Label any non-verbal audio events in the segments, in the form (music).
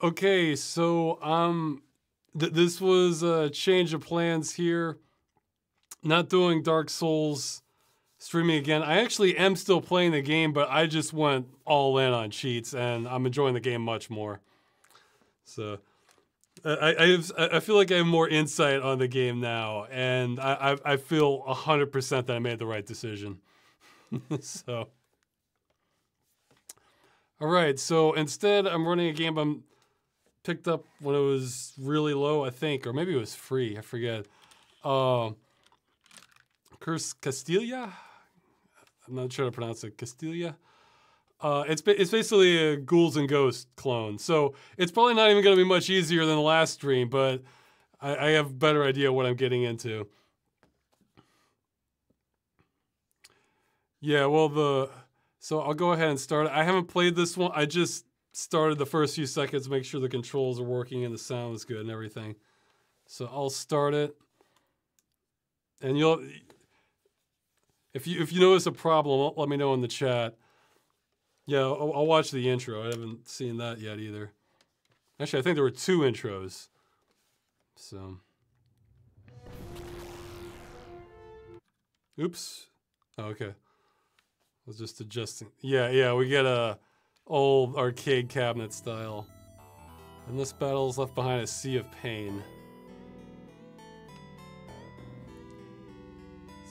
Okay, so um, th- this was a change of plans here. Not doing Dark Souls streaming again. I actually am still playing the game, but I just went all in on cheats, and I'm enjoying the game much more. So I, I, have, I feel like I have more insight on the game now, and I, I, I feel 100% that I made the right decision. (laughs) so. All right, so instead, I'm running a game I'm picked up when it was really low, I think, or maybe it was free. I forget. Uh, Curse Castilla. I'm not sure how to pronounce it. Castilla. Uh, it's it's basically a Ghouls and Ghosts clone, so it's probably not even going to be much easier than the last stream, but I, I have a better idea what I'm getting into. Yeah, well the so I'll go ahead and start. I haven't played this one. I just started the first few seconds make sure the controls are working and the sound is good and everything. So I'll start it, and you'll if you if you notice a problem, let me know in the chat. Yeah, I'll, I'll, watch the intro. I haven't seen that yet either. Actually, I think there were two intros. So. Oops. Oh, okay. I was just adjusting. Yeah, yeah, we get a old arcade cabinet style. And this battle is left behind a sea of pain.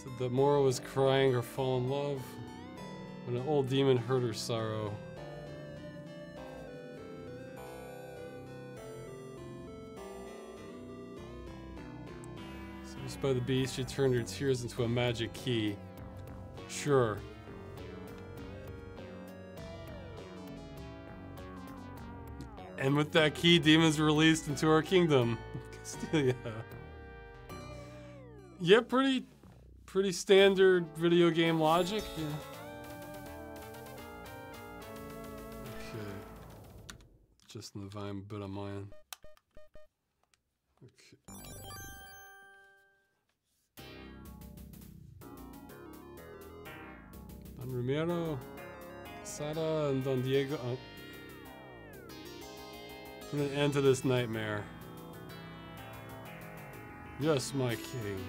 Said that Mora was crying her fallen love. When an old demon heard her sorrow. Seduced by the beast, she turned her tears into a magic key. Sure. And with that key, demons released into our kingdom. (laughs) yeah. Yeah, pretty pretty standard video game logic. Yeah. just in the vine bit of mine. Okay. Don Ramiro, Sada, and Don Diego. Oh. Put an end to this nightmare. Yes, my king.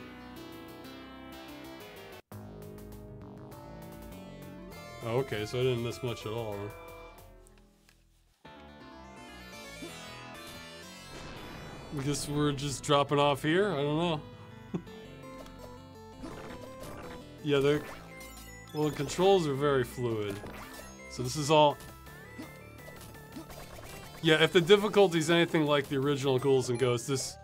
Oh, okay, so I didn't miss much at all. I guess we're just dropping off here? I don't know. (laughs) yeah, the well, the controls are very fluid. So this is all... Yeah, if the difficulty is anything like the original Ghouls and Ghosts, this...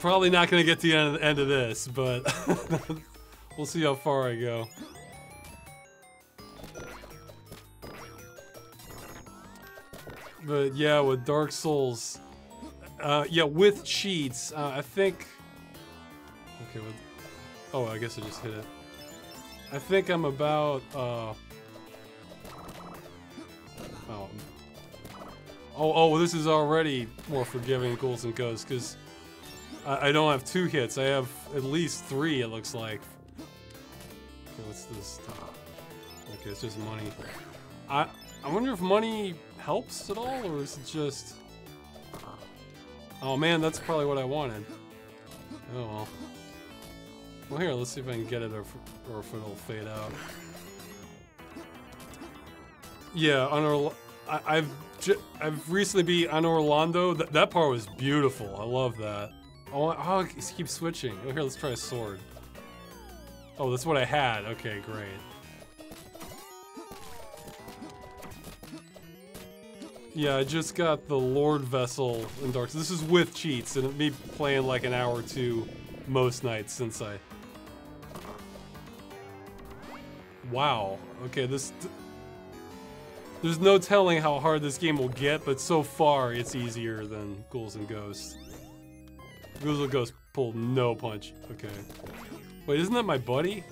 Probably not to get to the end end of this, but... (laughs) we'll see how far I go. But yeah, with Dark Souls, uh, yeah, with cheats, uh, I think... Okay, with... Oh, I guess I just hit it. I think I'm about, uh... Oh, oh, this is already more forgiving Ghouls and Ghosts, because I, I, don't have two hits. I have at least three, it looks like. Okay, what's this? Okay, it's just money. I, I wonder if money helps at all, or is it just... Oh man, that's probably what I wanted. Oh well. Well here, let's see if I can get it or if, or if it'll fade out. Yeah, on Orla I, have I've recently beat Anor Londo. Th that part was beautiful. I love that. Oh, oh, it keeps switching. Oh, here, let's try a sword. Oh, that's what I had. Okay, great. Yeah, I just got the Lordvessel in Dark Souls. This is with cheats, and me playing like an hour or two most nights since I... Wow. Okay, this... There's no telling how hard this game will get, but so far it's easier than Ghouls and Ghosts. Ghouls and Ghosts pulled no punch. Okay. Wait, isn't that my buddy?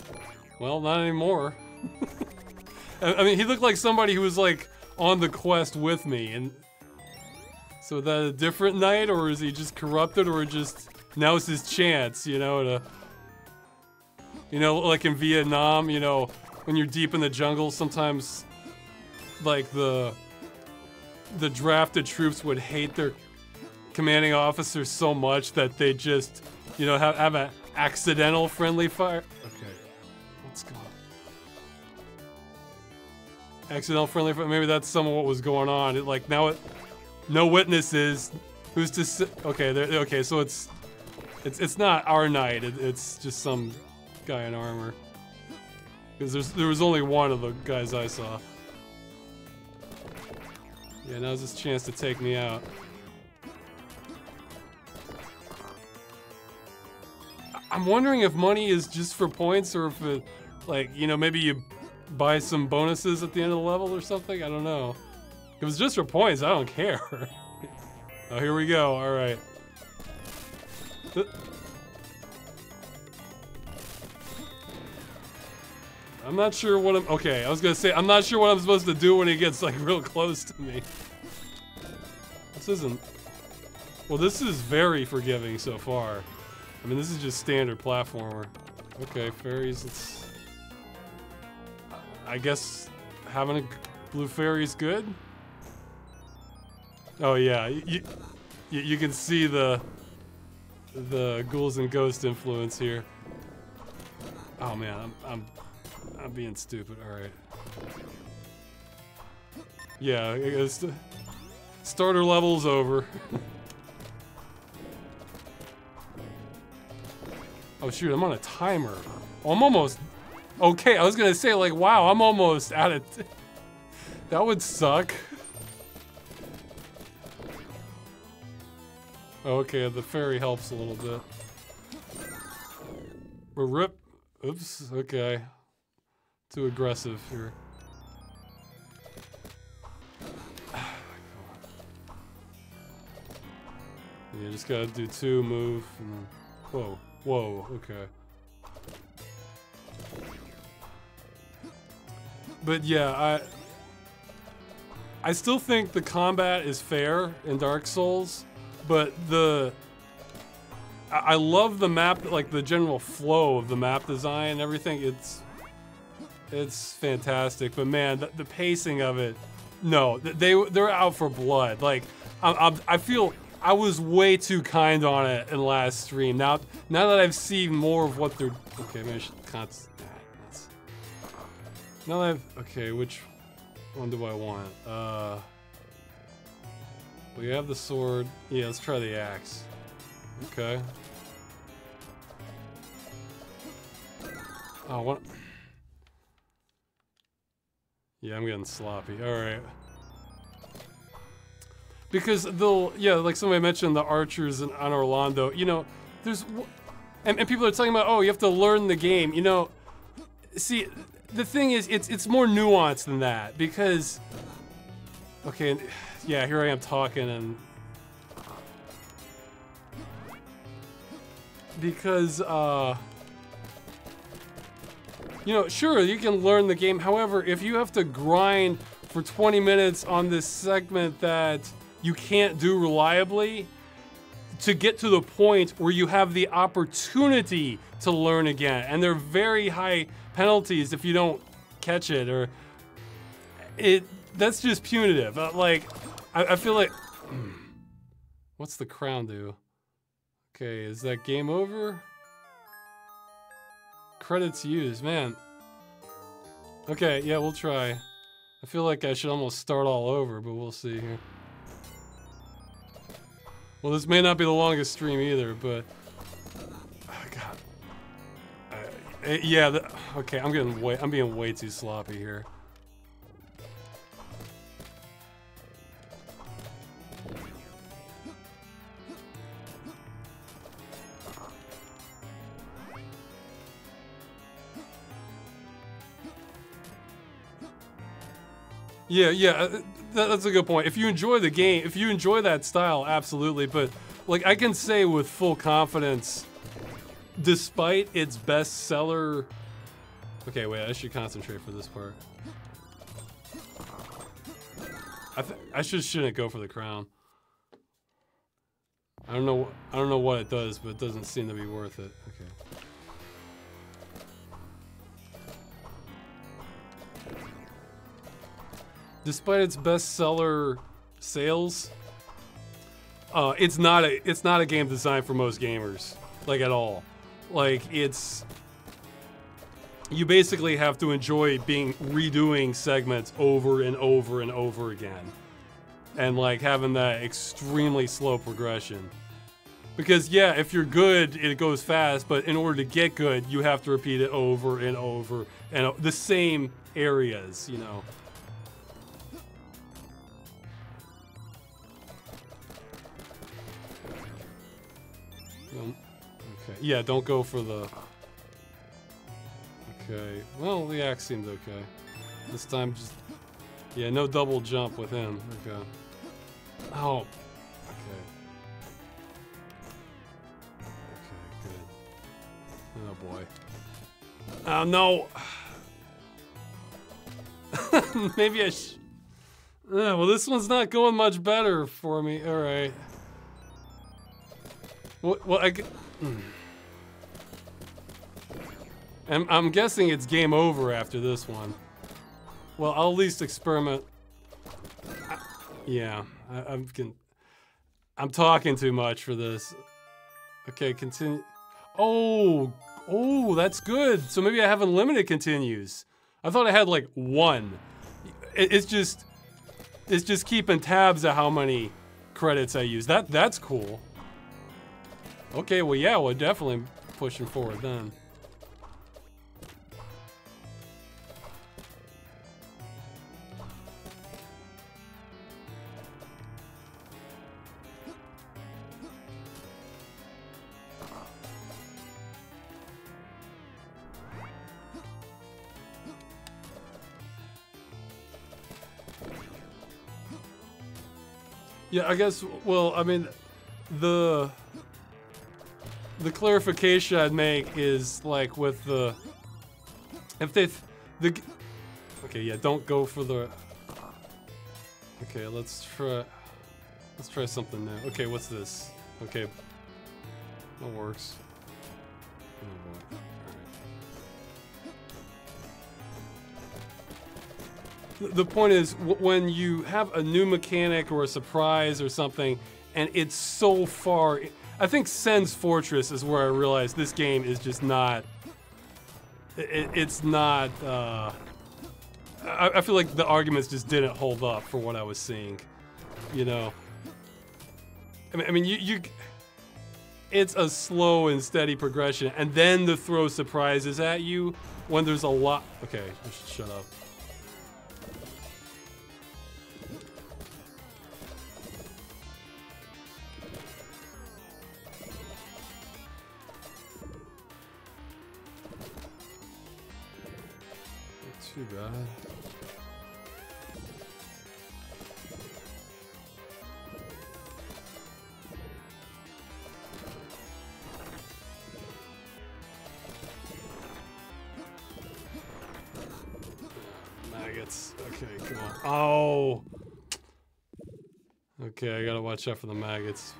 Well, not anymore. (laughs) I mean, he looked like somebody who was like on the quest with me. And so is that a different knight, or is he just corrupted, or just now now's his chance, you know, to, you know, like in Vietnam, you know, when you're deep in the jungle, sometimes, like the, the drafted troops would hate their commanding officers so much that they just, you know, have, have an accidental friendly fire. Okay, let's go. Accidental friendly fire. Maybe that's some of what was going on. It, like now, it, no witnesses. Who's to? Okay, okay. So it's, it's it's not our knight. It, it's just some guy in armor. Because there was only one of the guys I saw. Yeah, now's his chance to take me out. I'm wondering if money is just for points or if it, like, you know, maybe you buy some bonuses at the end of the level or something? I don't know. If it's just for points, I don't care. (laughs) oh, here we go. All right. I'm not sure what I'm... Okay, I was gonna say, I'm not sure what I'm supposed to do when he gets, like, (laughs) real close to me. This isn't... Well, this is very forgiving so far. I mean, this is just standard platformer. Okay, fairies, it's... I guess having a blue fairy is good? Oh, yeah, you, you, you can see the... the ghouls and ghost influence here. Oh man, I'm, I'm I'm being stupid. All right. Yeah, starter level's over. oh shoot, I'm on a timer. Oh, I'm almost. Okay, I was gonna say like, wow, I'm almost out of. (laughs) that would suck. Okay, the fairy helps a little bit. Rip. Oops. Okay. Too aggressive here. You just gotta do two, move, and then... Whoa, whoa, okay. But yeah, I... I still think the combat is fair in Dark Souls, but the... I, I love the map, like the general flow of the map design and everything. It's it's fantastic, but man, the, the pacing of it, no, they they're out for blood. Like, I, I, I feel I was way too kind on it in last stream. Now, now that I've seen more of what they're okay, maybe I should const now that I've okay, which one do I want? Uh, we have the sword. Yeah, let's try the axe. Okay. Oh, what? Yeah, I'm getting sloppy. Alright. Because they'll, yeah, like somebody mentioned the archers in, Anor Londo, you know, there's, and, and people are talking about, oh, you have to learn the game. You know, see, the thing is, it's, it's more nuanced than that because, okay, yeah, here I am talking and, because, uh, you know, sure, you can learn the game. However, if you have to grind for 20 minutes on this segment that you can't do reliably, to get to the point where you have the opportunity to learn again. And they're very high penalties if you don't catch it or it that's just punitive. Uh, like I, I feel like (clears throat) what's the crown do? Okay, is that game over? Credits used, man. Okay, yeah, we'll try. I feel like I should almost start all over, but we'll see here. Well, this may not be the longest stream either, but... Oh, God. Uh, yeah, the, okay, I'm getting way, I'm being way too sloppy here. Yeah, yeah, uh, that, that's a good point. If you enjoy the game, if you enjoy that style, absolutely. But like I can say with full confidence, despite its bestseller. Okay, wait. I should concentrate for this part. I I should shouldn't go for the crown. I don't know. I don't know what it does, but it doesn't seem to be worth it. Okay. Despite its bestseller sales. Uh, it's not a it's not a game designed for most gamers, like at all. Like it's you basically have to enjoy being redoing segments over and over and over again, and like having that extremely slow progression. Because yeah, if you're good, it goes fast, but in order to get good, you have to repeat it over and over and the same areas, you know. Yeah, don't go for the. Okay. Well, the axe seemed okay. This time, just yeah, no double jump with him. Okay. Oh. Okay. Okay. Good. Oh boy. Oh no. (laughs) Maybe I. Yeah, well, this one's not going much better for me. All right. Well, well I. Hmm. I'm, I'm guessing it's game over after this one. Well, I'll at least experiment. I- yeah, I, I'm con- I'm talking too much for this. Okay, continue. Oh, oh, that's good. So maybe I have unlimited continues. I thought I had like one. It- it's just, it's just keeping tabs of how many credits I use. That that's cool. Okay, well yeah, we're definitely pushing forward then. Yeah, I guess. Well, I mean, the the clarification I'd make is like with the if they the okay, yeah, don't go for the okay. Let's try let's try something now Okay, what's this? Okay, that works. The point is, when you have a new mechanic or a surprise or something, and it's so far. I think Sen's Fortress is where I realized this game is just not. It, it's not. Uh, I, I feel like the arguments just didn't hold up for what I was seeing. You know. I mean, I mean, you, you. It's a slow and steady progression, and then to throw surprises at you when there's a lot. Okay, shut up. Bad. Maggots. Okay, come on. Oh! Okay, I gotta watch out for the maggots.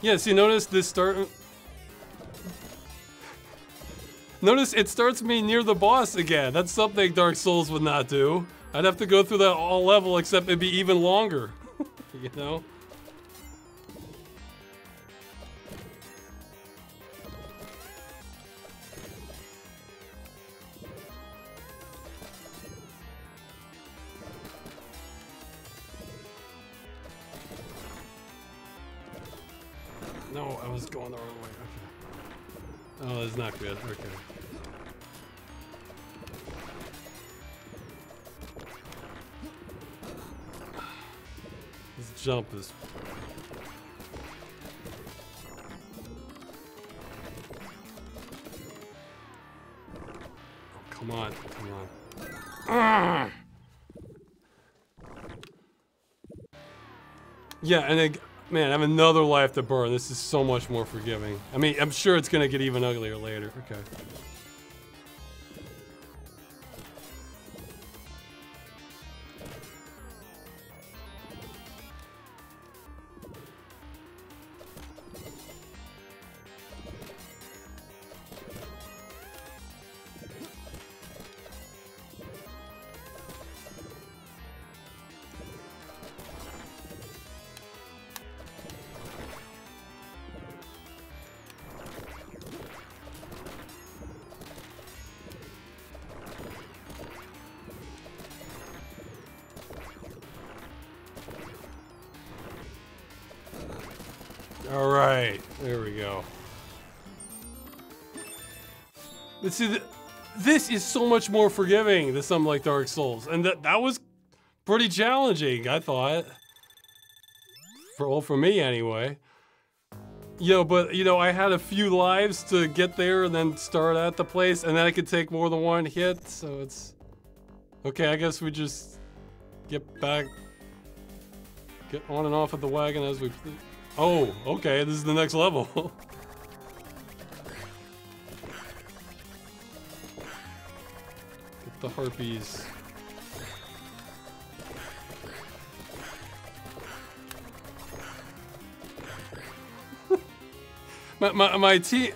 Yes, you notice this start. Notice it starts me near the boss again. That's something Dark Souls would not do. I'd have to go through that all level, except it'd be even longer. (laughs) you know? Yeah, and then, man, I have another life to burn. This is so much more forgiving. I mean, I'm sure it's gonna get even uglier later. Okay. All right, there we go. But see, th this is so much more forgiving than something like Dark Souls, and that that was pretty challenging. I thought, for well, for me anyway. You know, but you know, I had a few lives to get there and then start at the place, and then I could take more than one hit. So it's okay. I guess we just get back, get on and off of the wagon as we. Oh, okay. This is the next level. (laughs) get the harpies. (laughs) my my my te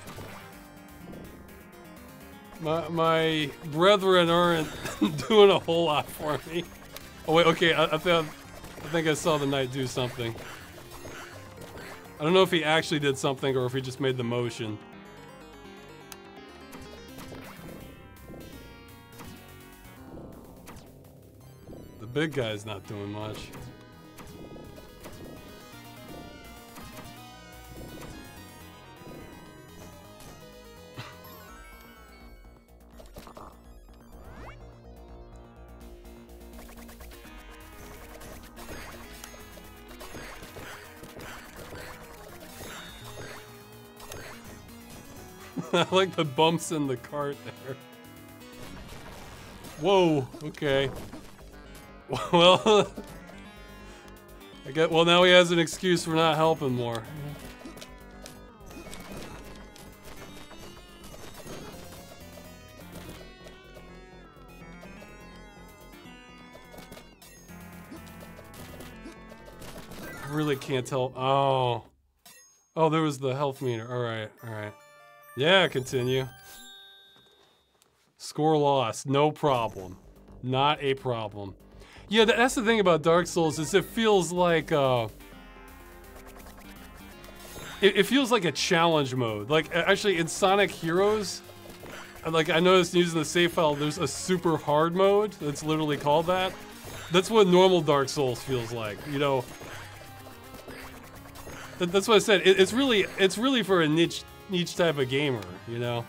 my my brethren aren't (laughs) doing a whole lot for me. Oh wait, okay, I, I thought I think I saw the knight do something. I don't know if he actually did something or if he just made the motion. The big guy's not doing much. (laughs) I like the bumps in the cart there. Whoa, okay. (laughs) Well, (laughs) I get, well now he has an excuse for not helping more. I really can't tell. Oh. Oh, there was the health meter. All right, all right. Yeah, continue. Score lost, no problem. Not a problem. Yeah, that's the thing about Dark Souls is it feels like uh it, it feels like a challenge mode. Like actually in Sonic Heroes, like I noticed using the save file, there's a super hard mode that's literally called that. That's what normal Dark Souls feels like, you know. That's what I said. It, it's really, it's really for a niche each type of gamer, you know?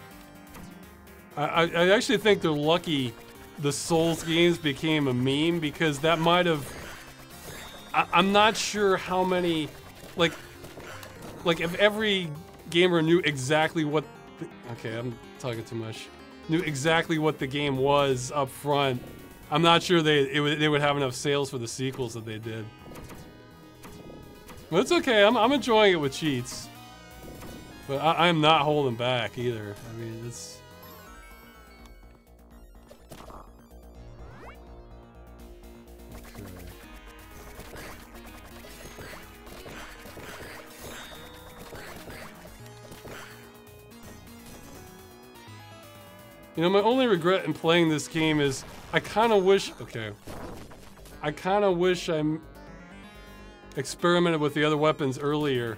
I, I actually think they're lucky the Souls games became a meme because that might have... I'm not sure how many... Like, like if every gamer knew exactly what... The, okay, I'm talking too much. Knew exactly what the game was up front. I'm not sure they it would, they would have enough sales for the sequels that they did. But it's okay, I'm, I'm enjoying it with cheats. But I, am not holding back either. I mean, it's... You know, my only regret in playing this game is I kind of wish... Okay. I kind of wish I experimented with the other weapons earlier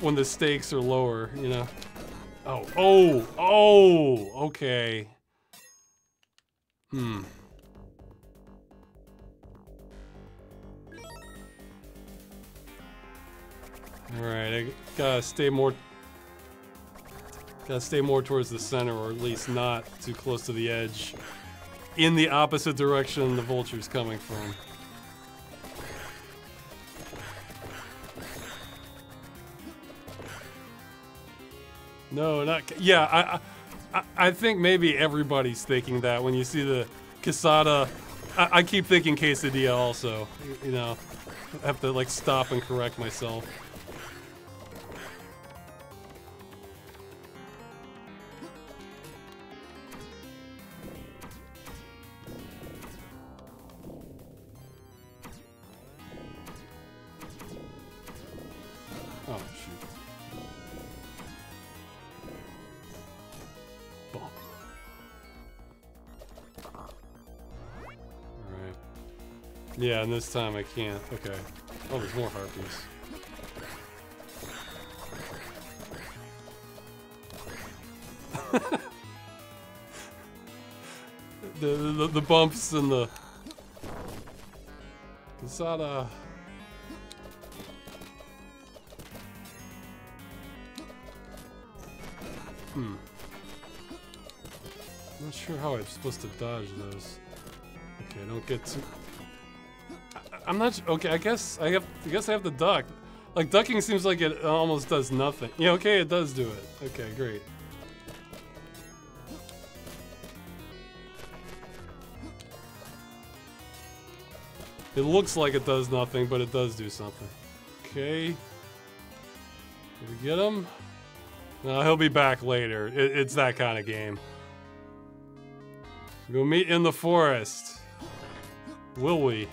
when the stakes are lower, you know. Oh, oh, oh, okay. Hmm. Alright, I gotta stay more... Gotta stay more towards the center, or at least not too close to the edge. In the opposite direction the vulture's coming from. No, not yeah. I, I I think maybe everybody's thinking that when you see the quesada. I, I keep thinking quesadilla also. You know, I have to like stop and correct myself. Yeah, and this time I can't. Okay. Oh, there's more harpies. (laughs) the, the, the bumps and the Casada. Hmm. Not sure how I'm supposed to dodge those. Okay, don't get too I, am not... Okay, I guess I have... I guess I have to duck. Like, ducking seems like it uh, almost does nothing. Yeah, okay, it does do it. Okay, great. It looks like it does nothing, but it does do something. Okay. Did we get him? No, he'll be back later. It, it's that kind of game. We'll meet in the forest. Will we?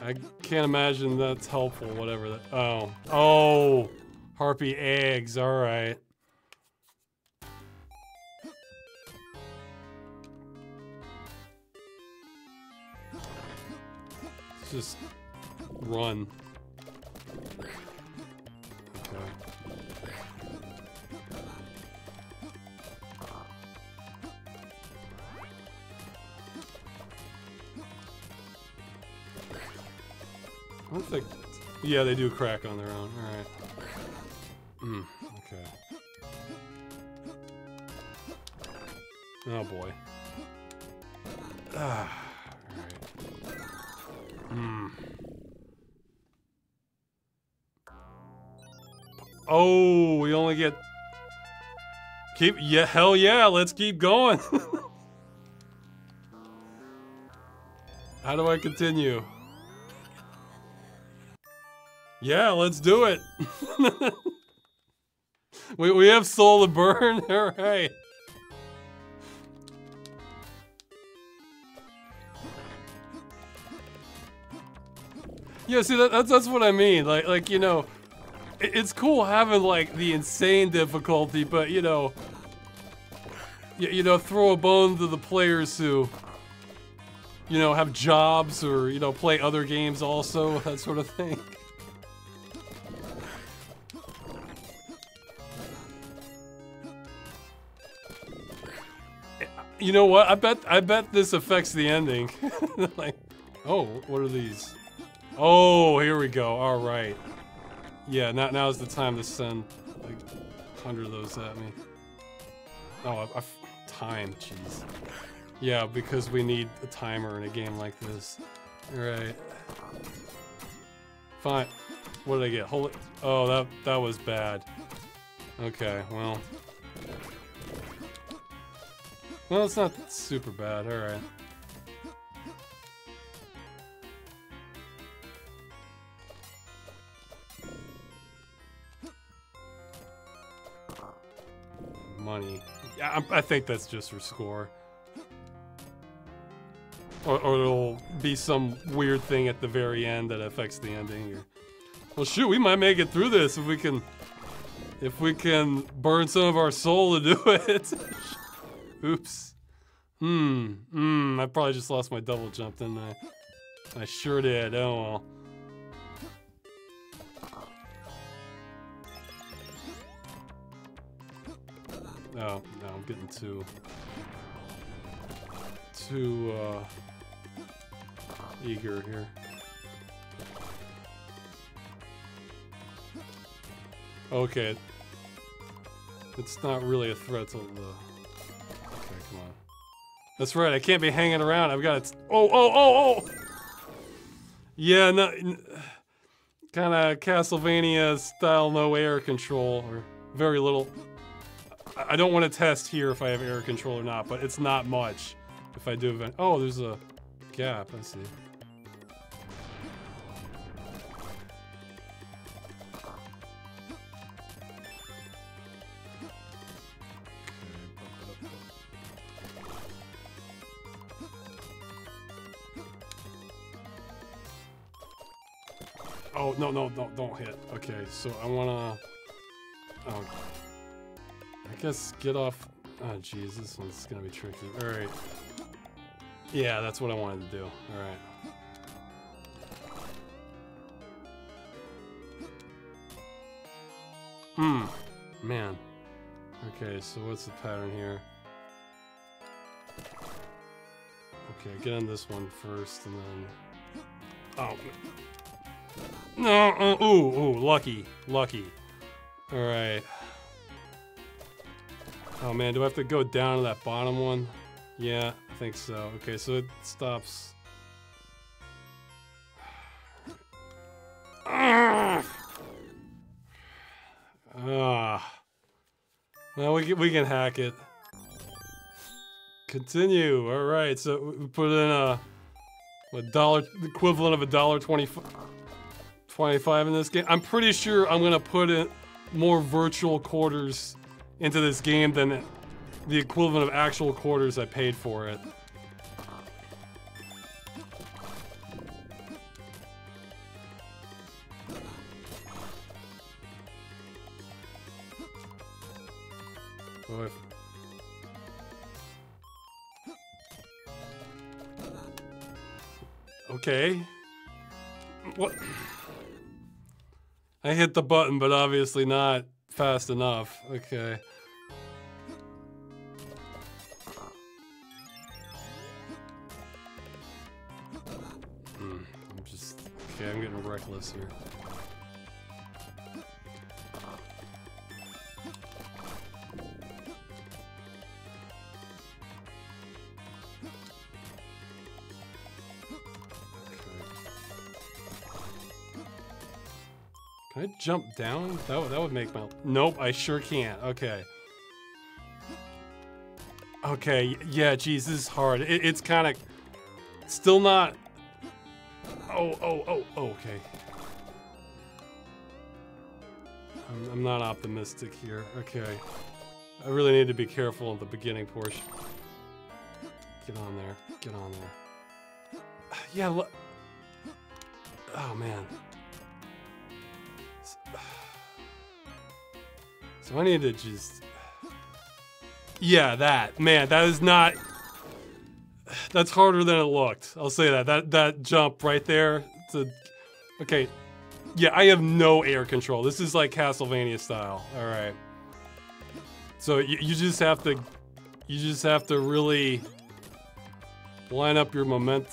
I can't imagine that's helpful, whatever that- oh. Oh! Harpy eggs, alright. Just run. Yeah, they do crack on their own. Alright. Hmm, okay. Oh boy. Ah, alright. Hmm. Oh, we only get... Keep... Yeah, hell yeah, let's keep going. (laughs) How do I continue? Yeah, let's do it. (laughs) we, we have soul to burn. (laughs) Right. Yeah, see that, that's that's what I mean. Like like you know, it, it's cool having like the insane difficulty, but you know, you, you know, throw a bone to the players who you know have jobs or you know play other games also (laughs) that sort of thing. You know what? I bet I bet this affects the ending. (laughs) like, oh, what are these? Oh, here we go. All right. Yeah, now now's the time to send like hundred of those at me. Oh, I, I, time. Jeez. Yeah, because we need a timer in a game like this. All right. Fine. What did I get? Holy. Oh, that that was bad. Okay. Well. Well, it's not super bad, alright. Money. Yeah, I, I think that's just for score. Or, or, it'll be some weird thing at the very end that affects the ending. Well, shoot, we might make it through this if we can... If we can burn some of our soul to do it. (laughs) Oops. Hmm. Hmm. I probably just lost my double jump, didn't I? I sure did. Oh well. Oh, no, I'm getting too... Too, uh... Eager here. Okay. It's not really a threat to the... That's right, I can't be hanging around. I've got to... Oh, oh, oh, oh! Yeah, no... Kind of Castlevania style, no air control, or very little. I don't want to test here if I have air control or not, but it's not much if I do. Oh, there's a gap, I see. Oh, no, no, no, don't hit. Okay, so I wanna... Oh. I guess get off... Oh, jeez, this one's gonna be tricky. Alright. Yeah, that's what I wanted to do. Alright. Hmm. Man. Okay, so what's the pattern here? Okay, get on this one first, and then... Oh, no, uh, ooh, ooh, lucky, lucky. All right. Oh man, do I have to go down to that bottom one? Yeah, I think so. Okay, so it stops. Ah. Well, we can, we can hack it. Continue. All right, so we put in a, a dollar equivalent of a dollar twenty-five 25 in this game. I'm pretty sure I'm gonna put in more virtual quarters into this game than the equivalent of actual quarters I paid for it. I hit the button, but obviously not fast enough. Okay. Hmm, I'm just... Okay, I'm getting reckless here. Can I jump down? That, would, that would make my... Nope, I sure can't. Okay. Okay, yeah, geez, this is hard. It, it's kind of... Still not... Oh, oh, oh, oh, okay. I'm, I'm not optimistic here. Okay. I really need to be careful in the beginning portion. Get on there. Get on there. (sighs) Yeah, look... Oh, man. So I need to just... Yeah, that. Man, that is not... That's harder than it looked. I'll say that. That that jump right there. To... Okay. Yeah, I have no air control. This is like Castlevania style. Alright. So you, you just have to... You just have to really line up your momentum.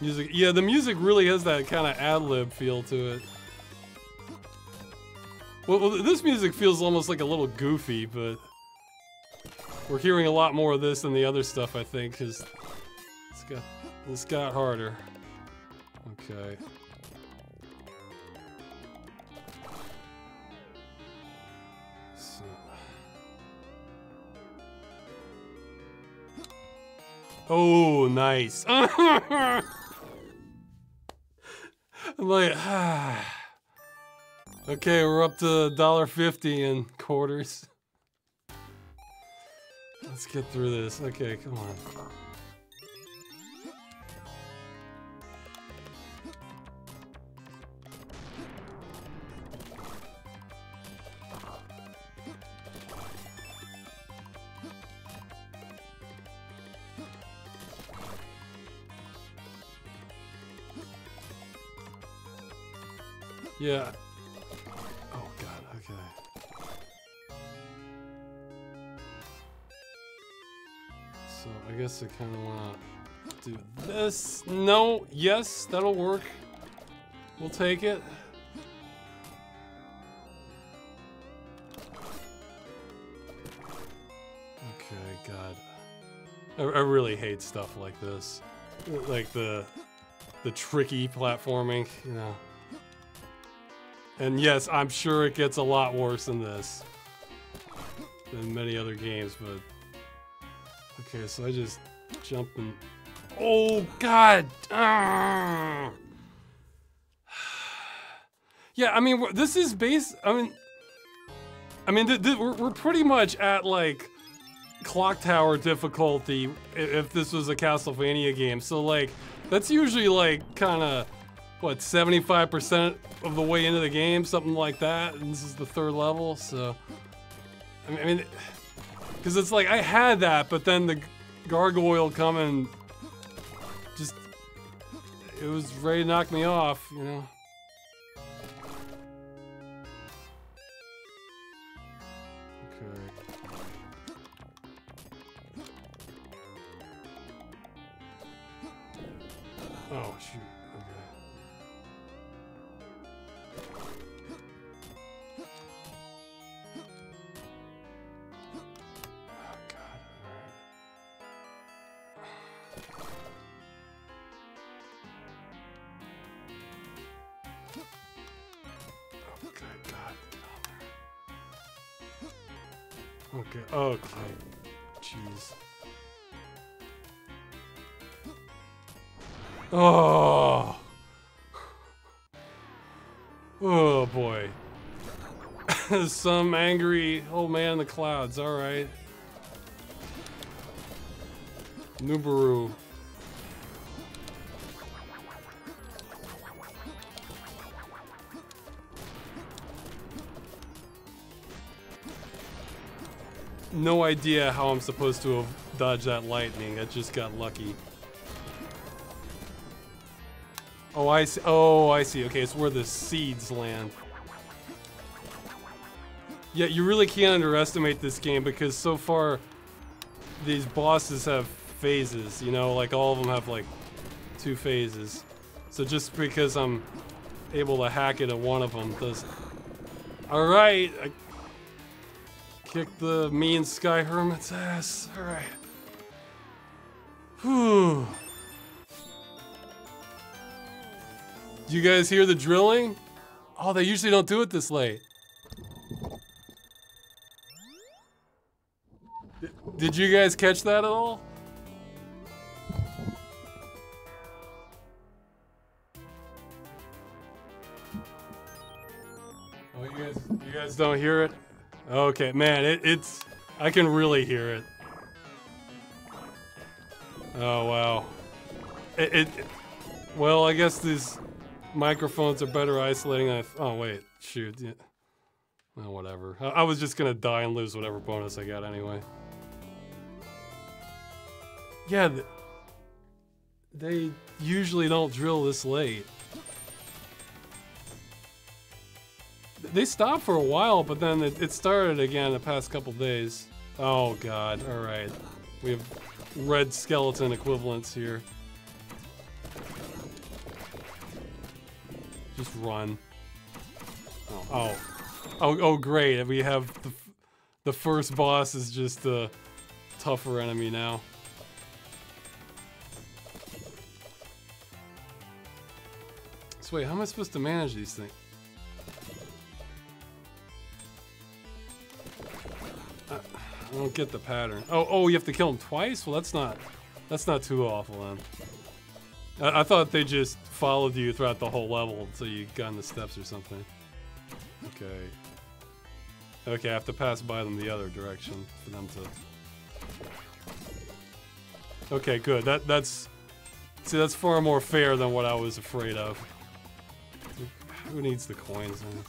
Music, yeah, the music really has that kind of ad-lib feel to it. Well, this music feels almost like a little goofy, but we're hearing a lot more of this than the other stuff, I think, because it's got, it's got harder. Okay. Oh, nice. (laughs) I'm like, ah. (sighs) Okay, we're up to $1.50 in quarters. Let's get through this. Okay, come on. Yeah. Oh god, okay. So I guess I kind of want to do this. No, yes, that'll work. We'll take it. Okay, god. I, I really hate stuff like this. Like the the tricky platforming, you know. And yes, I'm sure it gets a lot worse than this. Than many other games, but... Okay, so I just jump and... Oh, God! Ah! (sighs) Yeah, I mean, this is base... I mean... I mean, th th we're, we're pretty much at, like, clock tower difficulty if this was a Castlevania game. So, like, that's usually, like, kind of what 75% of the way into the game, something like that. And this is the third level, so I mean, because it's like I had that, but then the gargoyle come and just it was ready to knock me off, you know. Okay, okay. Jeez. Oh. Oh boy. (laughs) Some angry old man in the clouds, alright. Nubaru. No idea how I'm supposed to have dodged that lightning. I just got lucky. Oh, I see. Oh, I see. Okay, it's where the seeds land. Yeah, you really can't underestimate this game because so far these bosses have phases, you know, like all of them have like two phases. So just because I'm able to hack it at one of them does. All right, I kicked the mean Sky Hermit's ass. All right. Whew. Do you guys hear the drilling? Oh, they usually don't do it this late. Did you guys catch that at all? Oh, you guys, you guys don't hear it? Okay, man, it, it's, I can really hear it. Oh, wow. It, it, well, I guess these microphones are better isolating. I, oh, wait, shoot. Yeah. Oh, whatever. I, I was just gonna die and lose whatever bonus I got anyway. Yeah, th they usually don't drill this late. They stopped for a while, but then it, it started again the past couple days. Oh god, alright. We have red skeleton equivalents here. Just run. Oh, oh, oh, oh great. We have the, the first boss is just a tougher enemy now. So wait, how am I supposed to manage these things? I don't get the pattern. Oh, oh, you have to kill him twice? Well, that's not, that's not too awful then. I, I thought they just followed you throughout the whole level until you got on the steps or something. Okay. Okay, I have to pass by them the other direction for them to... Okay, good. That That's... See, that's far more fair than what I was afraid of. Who needs the coins then?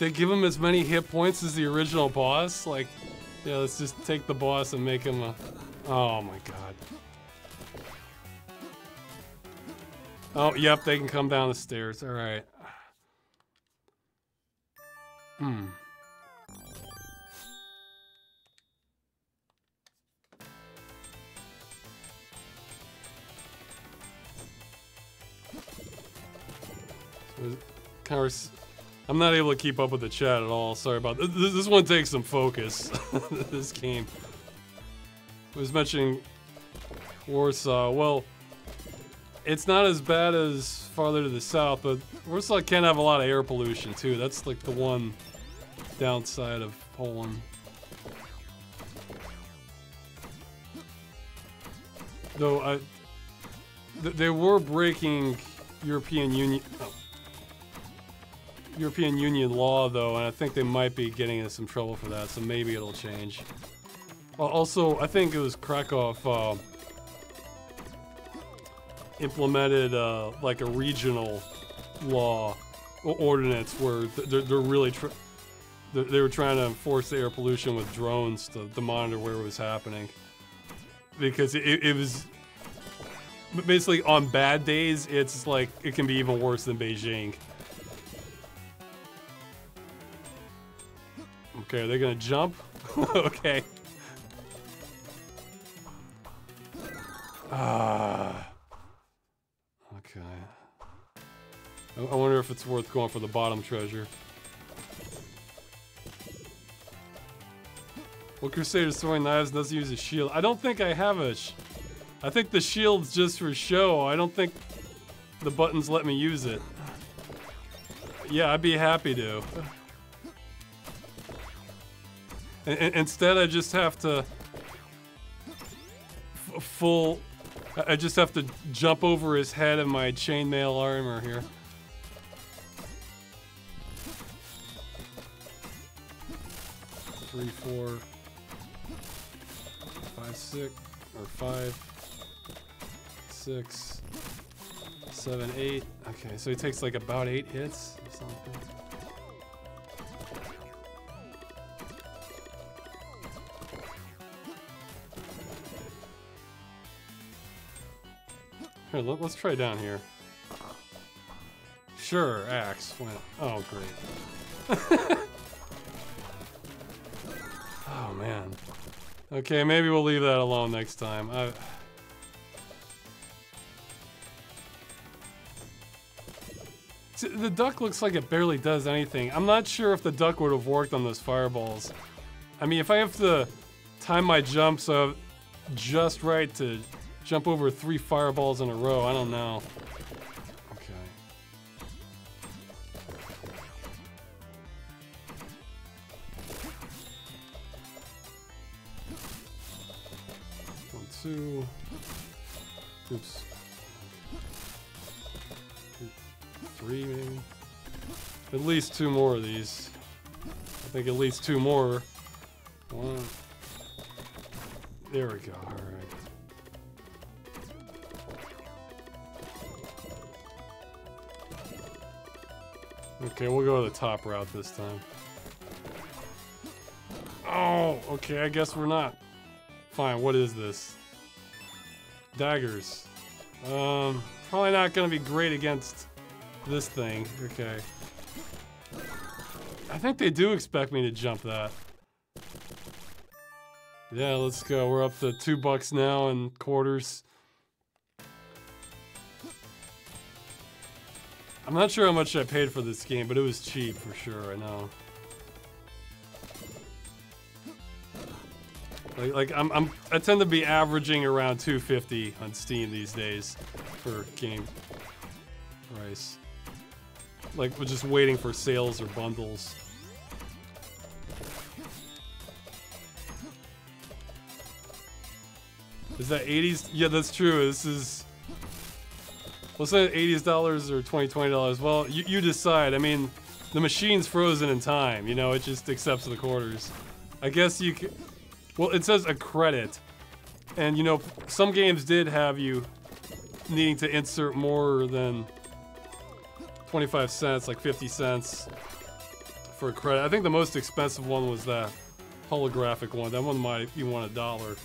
They give him as many hit points as the original boss? Like, yeah, let's just take the boss and make him a... Oh my god. Oh, yep, they can come down the stairs. Alright. Hmm. So, kind of I'm not able to keep up with the chat at all. Sorry about this. This one takes some focus. (laughs) this game. I was mentioning Warsaw. Well, it's not as bad as farther to the south, but Warsaw can have a lot of air pollution too. That's like the one downside of Poland. Though I, th they were breaking European Union. Oh. European Union law, though, and I think they might be getting into some trouble for that, so maybe it'll change. Also, I think it was Krakow uh, implemented uh, like a regional law ordinance where they're, they're really they were trying to enforce the air pollution with drones to, to monitor where it was happening because it, it was basically on bad days it's like it can be even worse than Beijing. Okay, are they gonna jump? (laughs) okay. Ah. Uh, okay. I, I wonder if it's worth going for the bottom treasure. Well, Crusader's throwing knives doesn't use a shield. I don't think I have a... I think the shield's just for show. I don't think the buttons let me use it. Yeah, I'd be happy to. Instead, I just have to full. I just have to jump over his head in my chainmail armor here. Three, four, five, six, or five, six, seven, eight. Okay, so he takes like about eight hits something. Here, let, us try down here. Sure, axe went. Oh, great. (laughs) oh, man. Okay, maybe we'll leave that alone next time. I... The duck looks like it barely does anything. I'm not sure if the duck would have worked on those fireballs. I mean, if I have to time my jump so just right to jump over three fireballs in a row. I don't know. Okay. One, two. Oops. Three, maybe? At least two more of these. I think at least two more. One. There we go. All Okay, we'll go the top route this time. Oh, okay, I guess we're not. Fine, what is this? Daggers. Um, probably not gonna be great against this thing. Okay. I think they do expect me to jump that. Yeah, let's go. We're up to two bucks now and quarters. I'm not sure how much I paid for this game, but it was cheap for sure, I know. Like, like I'm, I'm, I tend to be averaging around 250 on Steam these days for game price. Like, we're just waiting for sales or bundles. Is that 80s? Yeah, that's true. This is Let's say $80 or $20, $20. Well, you, you decide. I mean, the machine's frozen in time, you know, it just accepts the quarters. I guess you well, it says a credit. And, you know, some games did have you needing to insert more than 25 cents, like 50 cents for a credit. I think the most expensive one was that holographic one. That one might even want a dollar.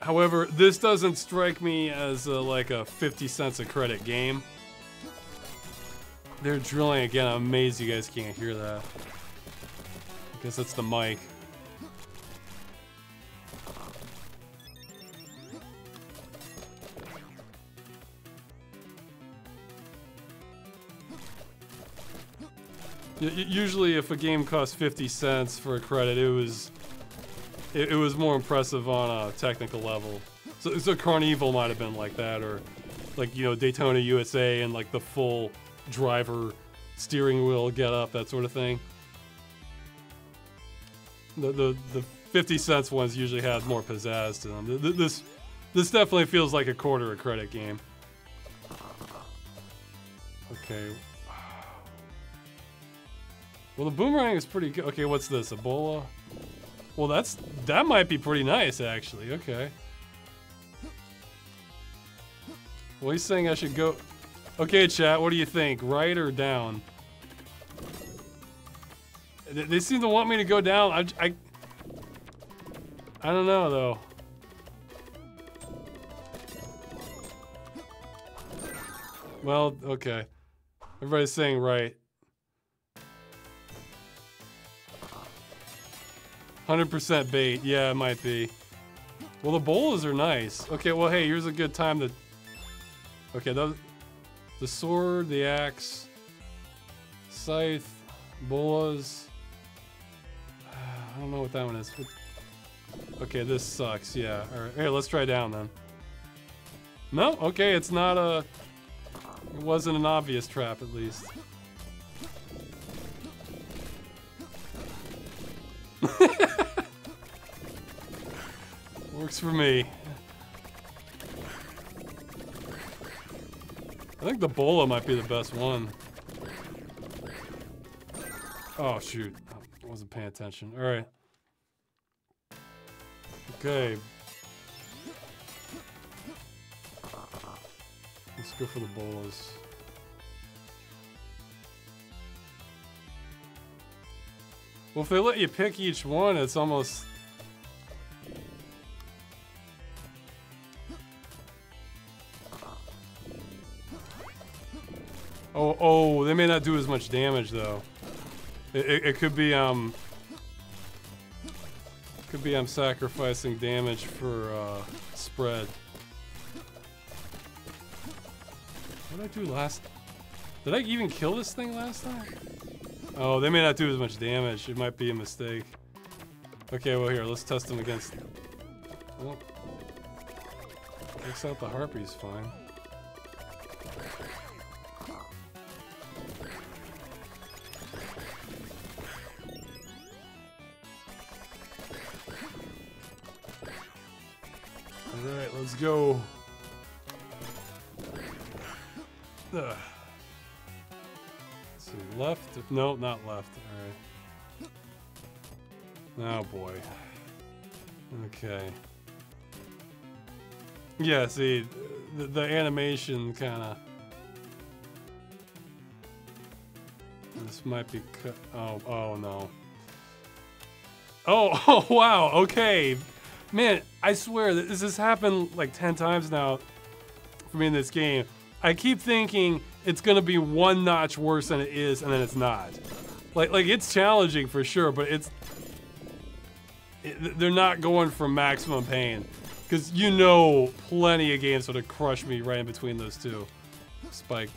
However, this doesn't strike me as a, like a 50 cents a credit game. They're drilling again. I'm amazed you guys can't hear that. I guess that's the mic. Usually if a game costs 50 cents for a credit, it was it, it, was more impressive on a technical level. So, so Carnival might have been like that, or like you know Daytona USA and like the full driver steering wheel get up, that sort of thing. The the the 50 cents ones usually had more pizzazz to them. This this definitely feels like a quarter a credit game. Okay. Well, the boomerang is pretty good. Okay, what's this? Ebola? Well, that's that might be pretty nice, actually. Okay. Well, he's saying I should go... Okay, chat, what do you think? Right or down? They seem to want me to go down. I... I, I don't know, though. Well, okay. Everybody's saying right. 100% bait. Yeah, it might be. Well, the bolas are nice. Okay, well, hey, here's a good time to... Okay, those, the sword, the axe, scythe, bolas. (sighs) I don't know what that one is. Okay, this sucks. Yeah. All right. Here, let's try down then. No. Okay, it's not a. It wasn't an obvious trap, at least. Works for me. I think the bola might be the best one. Oh, shoot. I wasn't paying attention. All right. Okay. Let's go for the bolas. Well, if they let you pick each one, it's almost... Oh, oh, they may not do as much damage, though. It, it, it could be, um... Could be I'm sacrificing damage for, uh, spread. What did I do last... Did I even kill this thing last time? Oh, they may not do as much damage. It might be a mistake. Okay, well here, let's test them against... Well, takes out the harpies fine. No, not left. Alright. Oh boy. Okay. Yeah, see, the, the animation kind of... This might be cut. Oh, oh no. Oh, (laughs) oh, wow, okay. Man, I swear, this has happened like 10 times now for me in this game. I keep thinking it's gonna be one notch worse than it is, and then it's not. Like, like it's challenging for sure, but it's it, they're not going for maximum pain, because you know plenty of games would have crushed me right in between those two. Spike.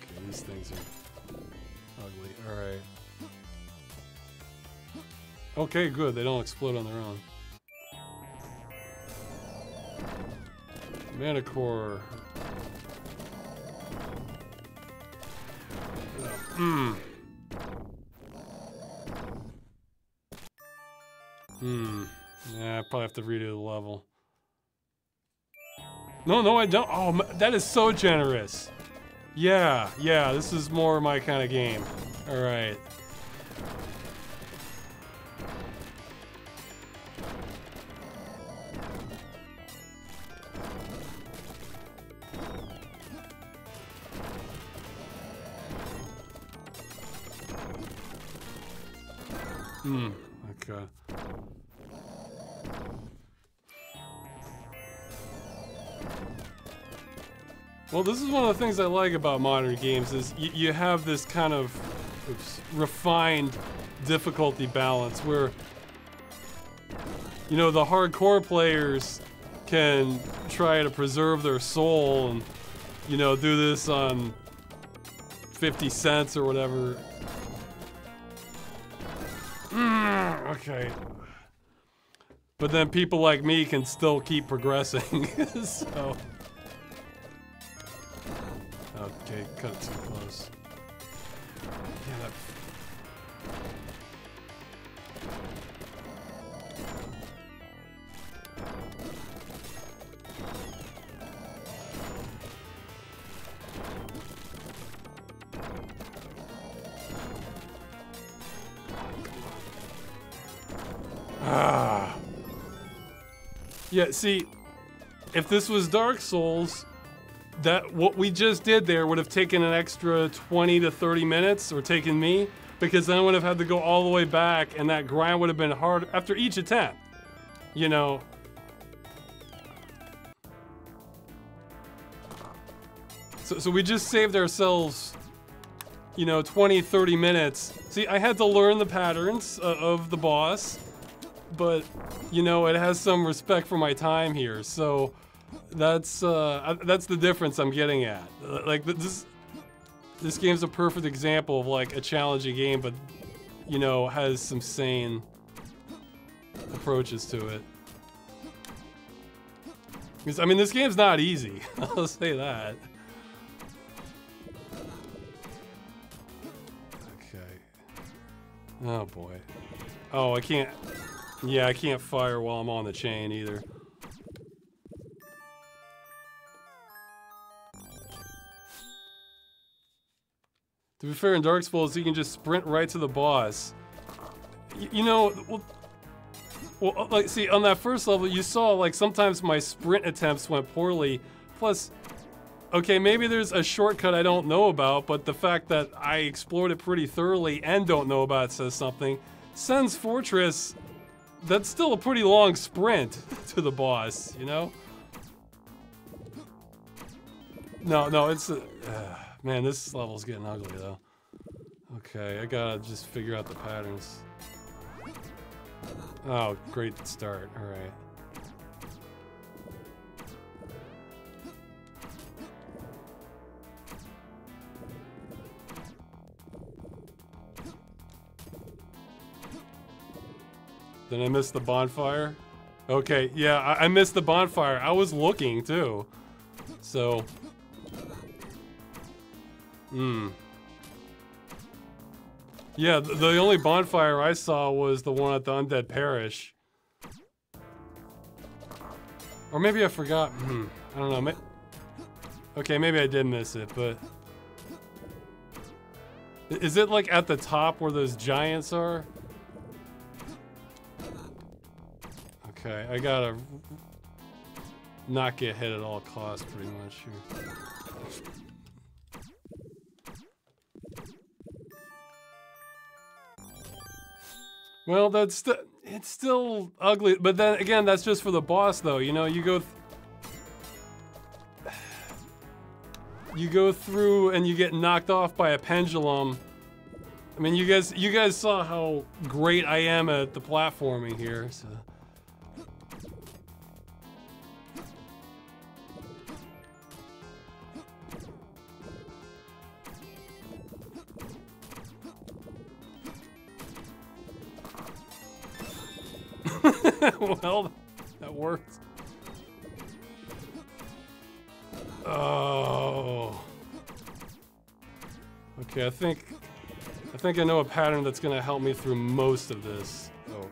Okay, these things are ugly. All right. Okay, good. They don't explode on their own. Manticore. Hmm. Hmm. Yeah, I probably have to redo the level. No, no, I don't. Oh, that is so generous. Yeah, yeah, this is more my kind of game. All right. Well, this is one of the things I like about modern games is you have this kind of oops, refined difficulty balance where you know the hardcore players can try to preserve their soul and you know do this on 50 cents or whatever Mm, okay. But then people like me can still keep progressing, (laughs) so... Okay, cut it too close. Yeah, that Ah. Yeah, see, if this was Dark Souls, that what we just did there would have taken an extra 20 to 30 minutes, or taken me, because then I would have had to go all the way back, and that grind would have been hard after each attempt. You know. So, so we just saved ourselves, you know, 20, 30 minutes. See, I had to learn the patterns uh, of the boss but you know, it has some respect for my time here. So that's uh, that's the difference I'm getting at. Like this, this game's a perfect example of like a challenging game, but you know, has some sane approaches to it. I mean, this game's not easy. (laughs) I'll say that. Okay. Oh, boy. Oh, I can't... Yeah, I can't fire while I'm on the chain either. To be fair, in Dark Souls, you can just sprint right to the boss. Y you know, well, well, uh, like, see, on that first level, you saw, like, sometimes my sprint attempts went poorly. Plus, okay, maybe there's a shortcut I don't know about, but the fact that I explored it pretty thoroughly and don't know about says something. Sen's Fortress, that's still a pretty long sprint (laughs) to the boss, you know? No, no, it's... Uh, Man, this level's getting ugly, though. Okay, I gotta just figure out the patterns. Oh, great start. Alright. Then I missed the bonfire? Okay, yeah, I, I missed the bonfire. I was looking, too. So, Hmm. Yeah, the, the only bonfire I saw was the one at the Undead Parish. Or maybe I forgot. Hmm. I don't know. okay, maybe I did miss it, but... Is it like at the top where those giants are? Okay, I gotta not get hit at all costs pretty much here. Well, that's st it's still ugly, but then again, that's just for the boss, though. You know, you go, you go through and you get knocked off by a pendulum. I mean, you guys, you guys saw how great I am at the platforming here. So. (laughs) well, that worked. Oh. Okay, I think I think I know a pattern that's gonna help me through most of this. Oh.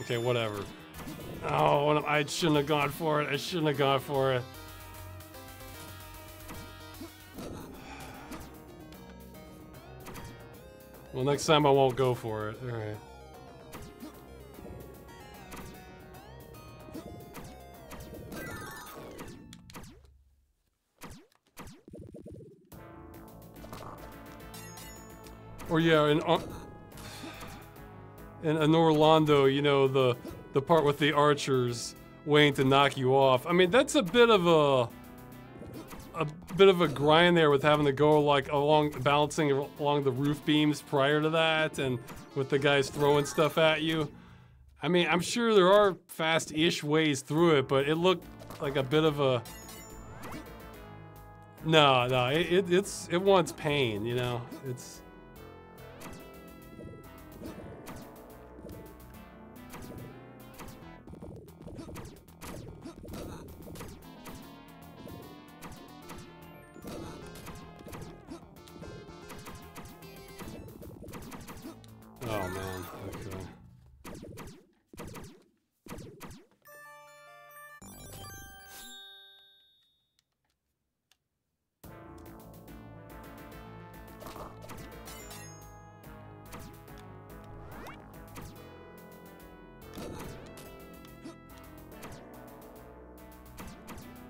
Okay, whatever. Oh, I shouldn't have gone for it. I shouldn't have gone for it. Well, next time I won't go for it. Alright. Or yeah, uh, in Anor Londo, you know the the part with the archers waiting to knock you off. I mean, that's a bit of a a bit of a grind there with having to go like along balancing along the roof beams prior to that, and with the guys throwing stuff at you. I mean, I'm sure there are fast-ish ways through it, but it looked like a bit of a no, no. It, it it's it wants pain, you know. It's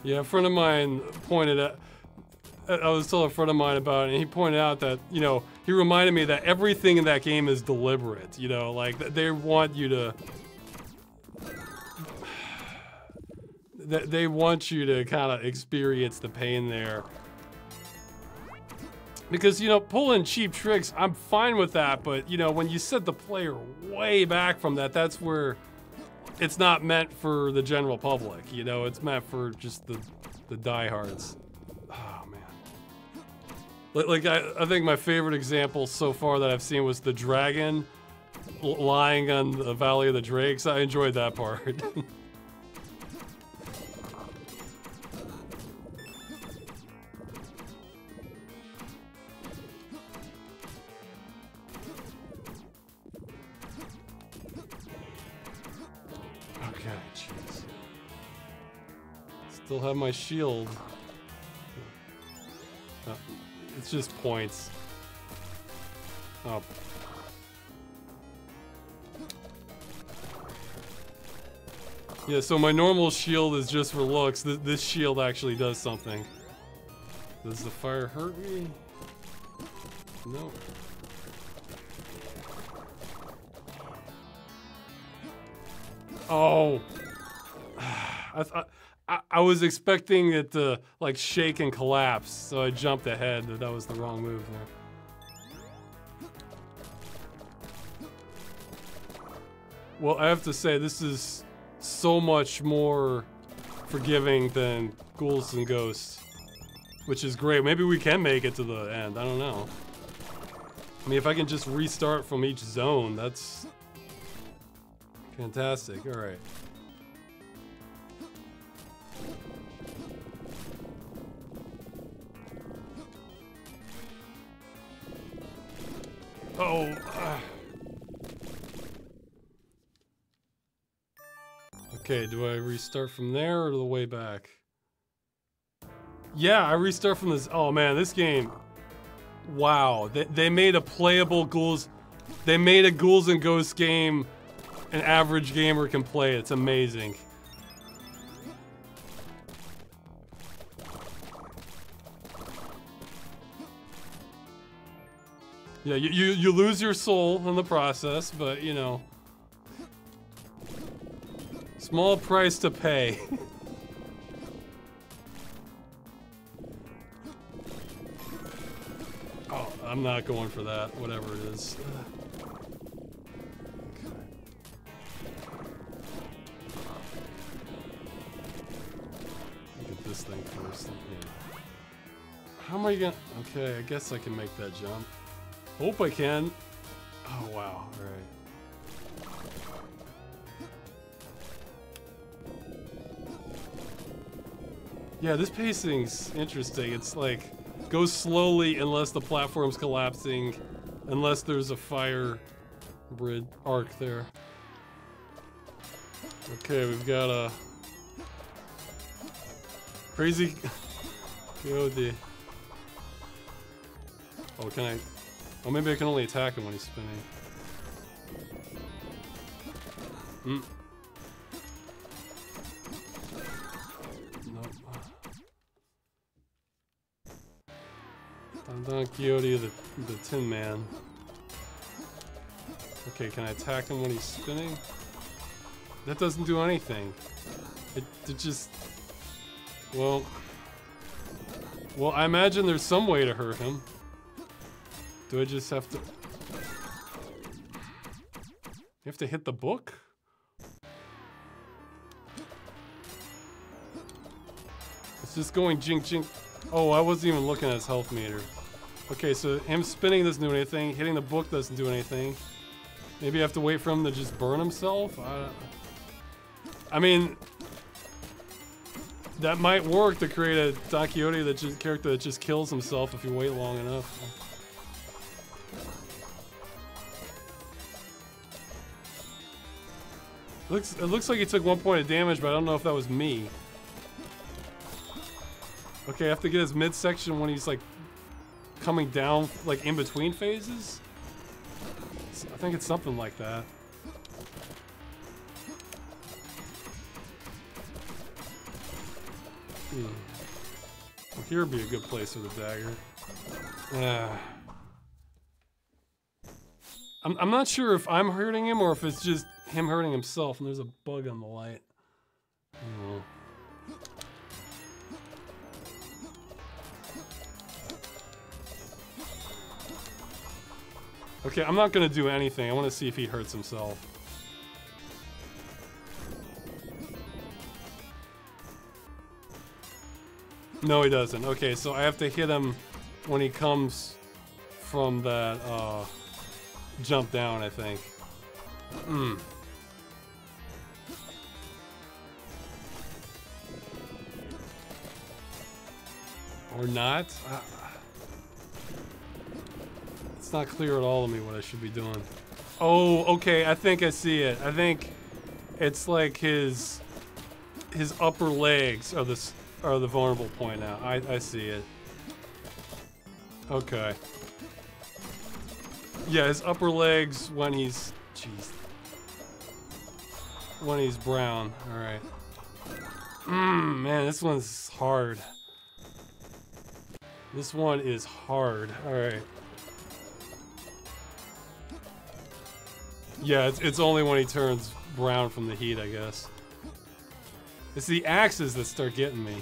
Yeah, a friend of mine pointed out, I was telling a friend of mine about it, and he pointed out that, you know, he reminded me that everything in that game is deliberate, you know, like they want you to (sighs) they want you to kind of experience the pain there. Because, you know, pulling cheap tricks, I'm fine with that, but, you know, when you set the player way back from that, that's where it's not meant for the general public, you know, it's meant for just the, the diehards. Oh man. Like, I, I think my favorite example so far that I've seen was the dragon lying on the Valley of the Drakes. I enjoyed that part. (laughs) okay, jeez. Still have my shield. Uh, it's just points. Oh. Yeah, so my normal shield is just for looks. Th this shield actually does something. Does the fire hurt me? No. Oh. (sighs) I thought I, I was expecting it to like shake and collapse, so I jumped ahead. That was the wrong move there. Well, I have to say this is so much more forgiving than Ghouls and Ghosts, which is great. Maybe we can make it to the end. I don't know. I mean, if I can just restart from each zone, that's fantastic. All right. Oh. Uh. Okay, do I restart from there or the way back? Yeah, I restart from this. Oh man, this game. Wow, they, they made a playable Ghouls. They made a Ghouls and Ghosts game an average gamer can play. It's amazing. Yeah, you, you, you lose your soul in the process, but you know. Small price to pay. (laughs) oh, I'm not going for that, whatever it is. This thing first. How am I gonna... Okay, I guess I can make that jump. Hope I can. Oh, wow. All right. Yeah, this pacing's interesting. It's like, go slowly unless the platform's collapsing, unless there's a fire bridge arc there. Okay, we've got a crazy (laughs) Coyote. Oh, can I? Oh, maybe I can only attack him when he's spinning. Hmm. Nope. Don Quixote, the, the Tin Man. Okay, can I attack him when he's spinning? That doesn't do anything. It, it just... Well... Well, I imagine there's some way to hurt him. Do I just have to... You have to hit the book? It's just going jink jink. Oh, I wasn't even looking at his health meter. Okay, so him spinning doesn't do anything. Hitting the book doesn't do anything. Maybe I have to wait for him to just burn himself? I, I mean, that might work to create a Don Quixote that just character that just kills himself if you wait long enough. Looks it looks like he took one point of damage, but I don't know if that was me. Okay, I have to get his midsection when he's like coming down like in between phases. I think it's something like that. Hmm. Well, here would be a good place for the dagger. Yeah. I'm, I'm not sure if I'm hurting him or if it's just him hurting himself and there's a bug on the light. Oh. Okay, I'm not gonna do anything. I want to see if he hurts himself. No, he doesn't. Okay, so I have to hit him when he comes from that uh, jump down, I think. Hmm. Or not? It's not clear at all to me what I should be doing. Oh, okay, I think I see it. I think it's like his his upper legs are the are the vulnerable point now. I I see it. Okay. Yeah, his upper legs when he's jeez. When he's brown. All right. Mmm, man, this one's hard. This one is hard. All right. Yeah, it's, it's only when he turns brown from the heat, I guess. It's the axes that start getting me.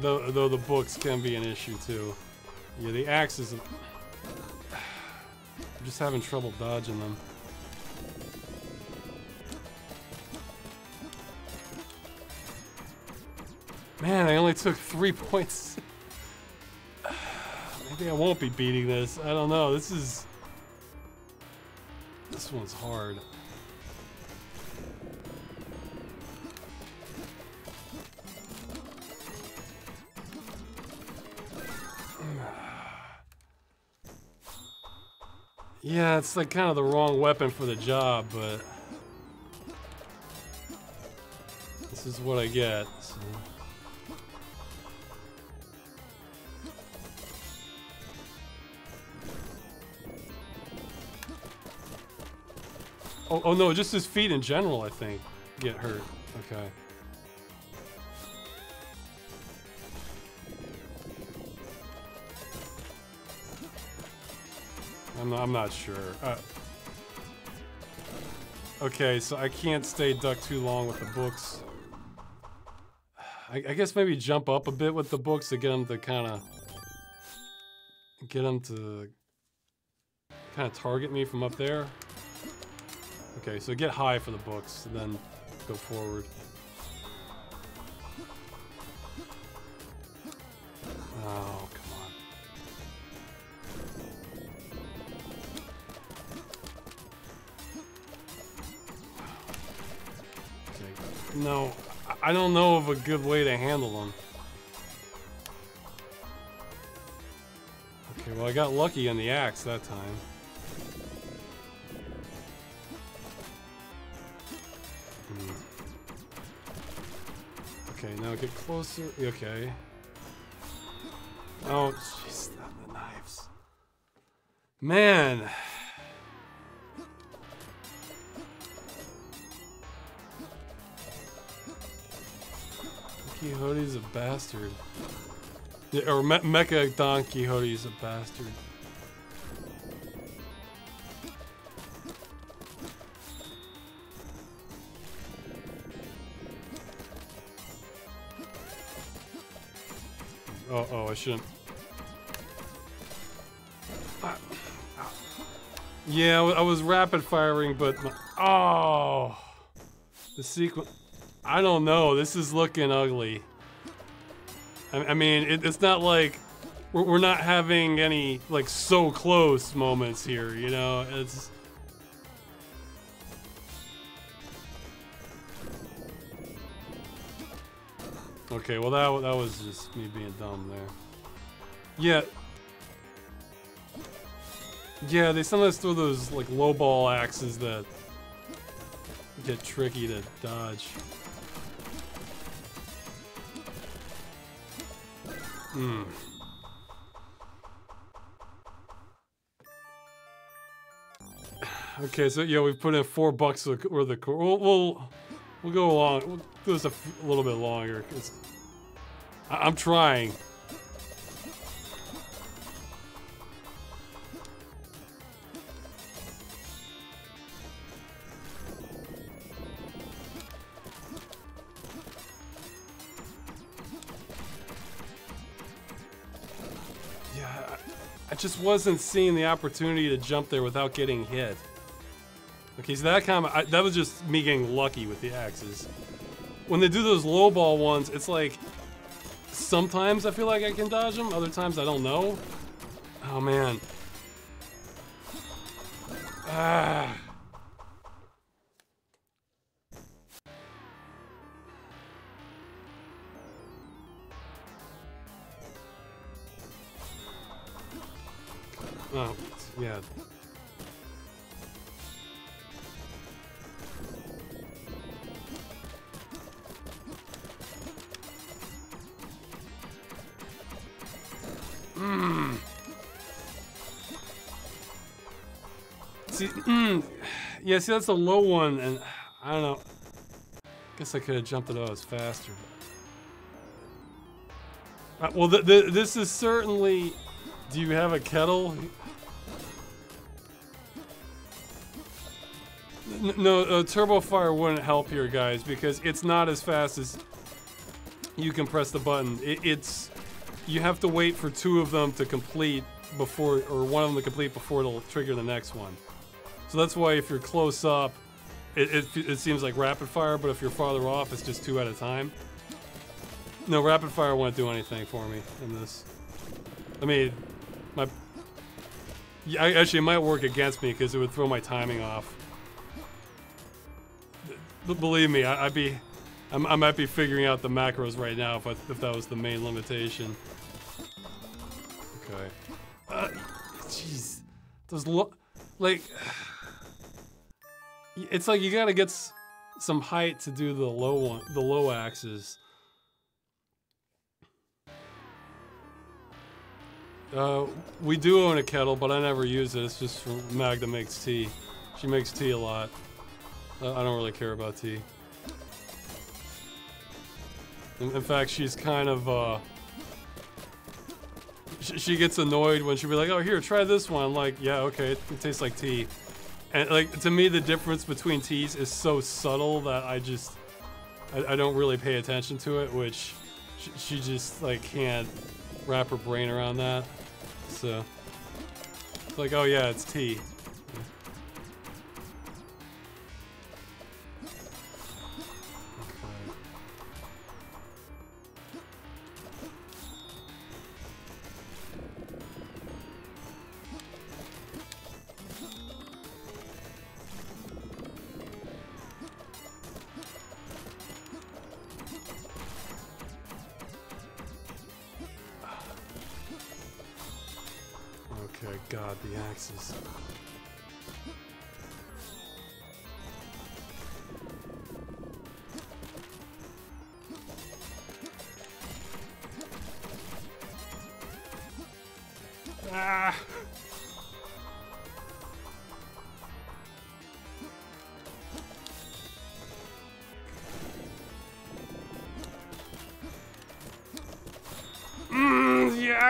Though, though the books can be an issue too. Yeah, the axes... I'm (sighs) just having trouble dodging them. Man, I only took three (laughs) points. Maybe I won't be beating this. I don't know. This is... This one's hard. (sighs) Yeah, it's like kind of the wrong weapon for the job, but... This is what I get, so... Oh, oh no, just his feet in general, I think, get hurt. Okay. I'm not, I'm not sure. Uh, okay, so I can't stay duck too long with the books. I, I guess maybe jump up a bit with the books to get them to kind of... Get them to... Kind of target me from up there. Okay, so get high for the books, and then go forward. Oh, come on. Okay. No, I don't know of a good way to handle them. Okay, well I got lucky on the axe that time. Okay, now get closer. Okay. Oh, jeez, the knives. Man. Quixote's a bastard. Yeah, or Me Mecha Don Quixote's a bastard. Shouldn't. Yeah, I was rapid firing, but oh, the sequence. I don't know. This is looking ugly. I, I mean, it, it's not like we're, we're not having any like so close moments here. You know, it's. Okay, well that that was just me being dumb there. Yeah. Yeah, they sometimes throw those like low ball axes that get tricky to dodge. Hmm. Okay, so yeah, we've put in four bucks worth of we'll, we'll we'll go along. We'll do this a, little bit longer because I'm trying. Just wasn't seeing the opportunity to jump there without getting hit. Okay, so that kind of, I, that was just me getting lucky with the axes. When they do those low ball ones, it's like, sometimes I feel like I can dodge them, other times I don't know. Oh man. Ah. Mmm. See, yeah, see, that's a low one, and I don't know. Guess I could have jumped it out as faster. Uh, well, th th this is certainly. Do you have a kettle? No, uh, Turbo Fire wouldn't help here, guys, because it's not as fast as you can press the button. It, it's you have to wait for two of them to complete before, or one of them to complete before it'll trigger the next one. So that's why if you're close up, it, it, it, seems like rapid fire, but if you're farther off, it's just two at a time. No, rapid fire won't do anything for me in this. I mean, my... Yeah, actually, it might work against me because it would throw my timing off. Believe me, I, would be... I'm, i might be figuring out the macros right now if, I, if that was the main limitation. Okay. Uh, jeez. Those Like... (sighs) It's like you gotta get some height to do the low one, the low axes. Uh, we do own a kettle, but I never use it. It's just Magda makes tea. She makes tea a lot. I don't really care about tea. In, in fact, she's kind of, uh... Sh she gets annoyed when she'll be like, oh, here, try this one. I'm like, yeah, okay, it, it tastes like tea. And like to me, the difference between teas is so subtle that I just I, I don't really pay attention to it. Which she, she just like can't wrap her brain around that. So it's like, oh yeah, it's tea.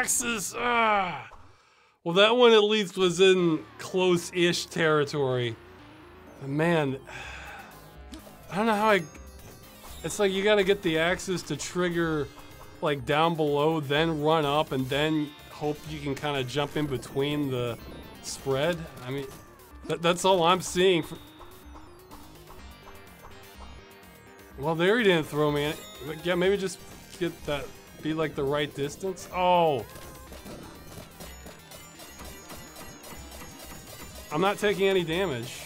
Texas. Ah. Well, that one at least was in close-ish territory. But man, I don't know how I... It's like you gotta get the axes to trigger like down below, then run up, and then hope you can kind of jump in between the spread. I mean, that, that's all I'm seeing. Well, there he didn't throw me in. Yeah, maybe just get that be like the right distance? Oh! I'm not taking any damage.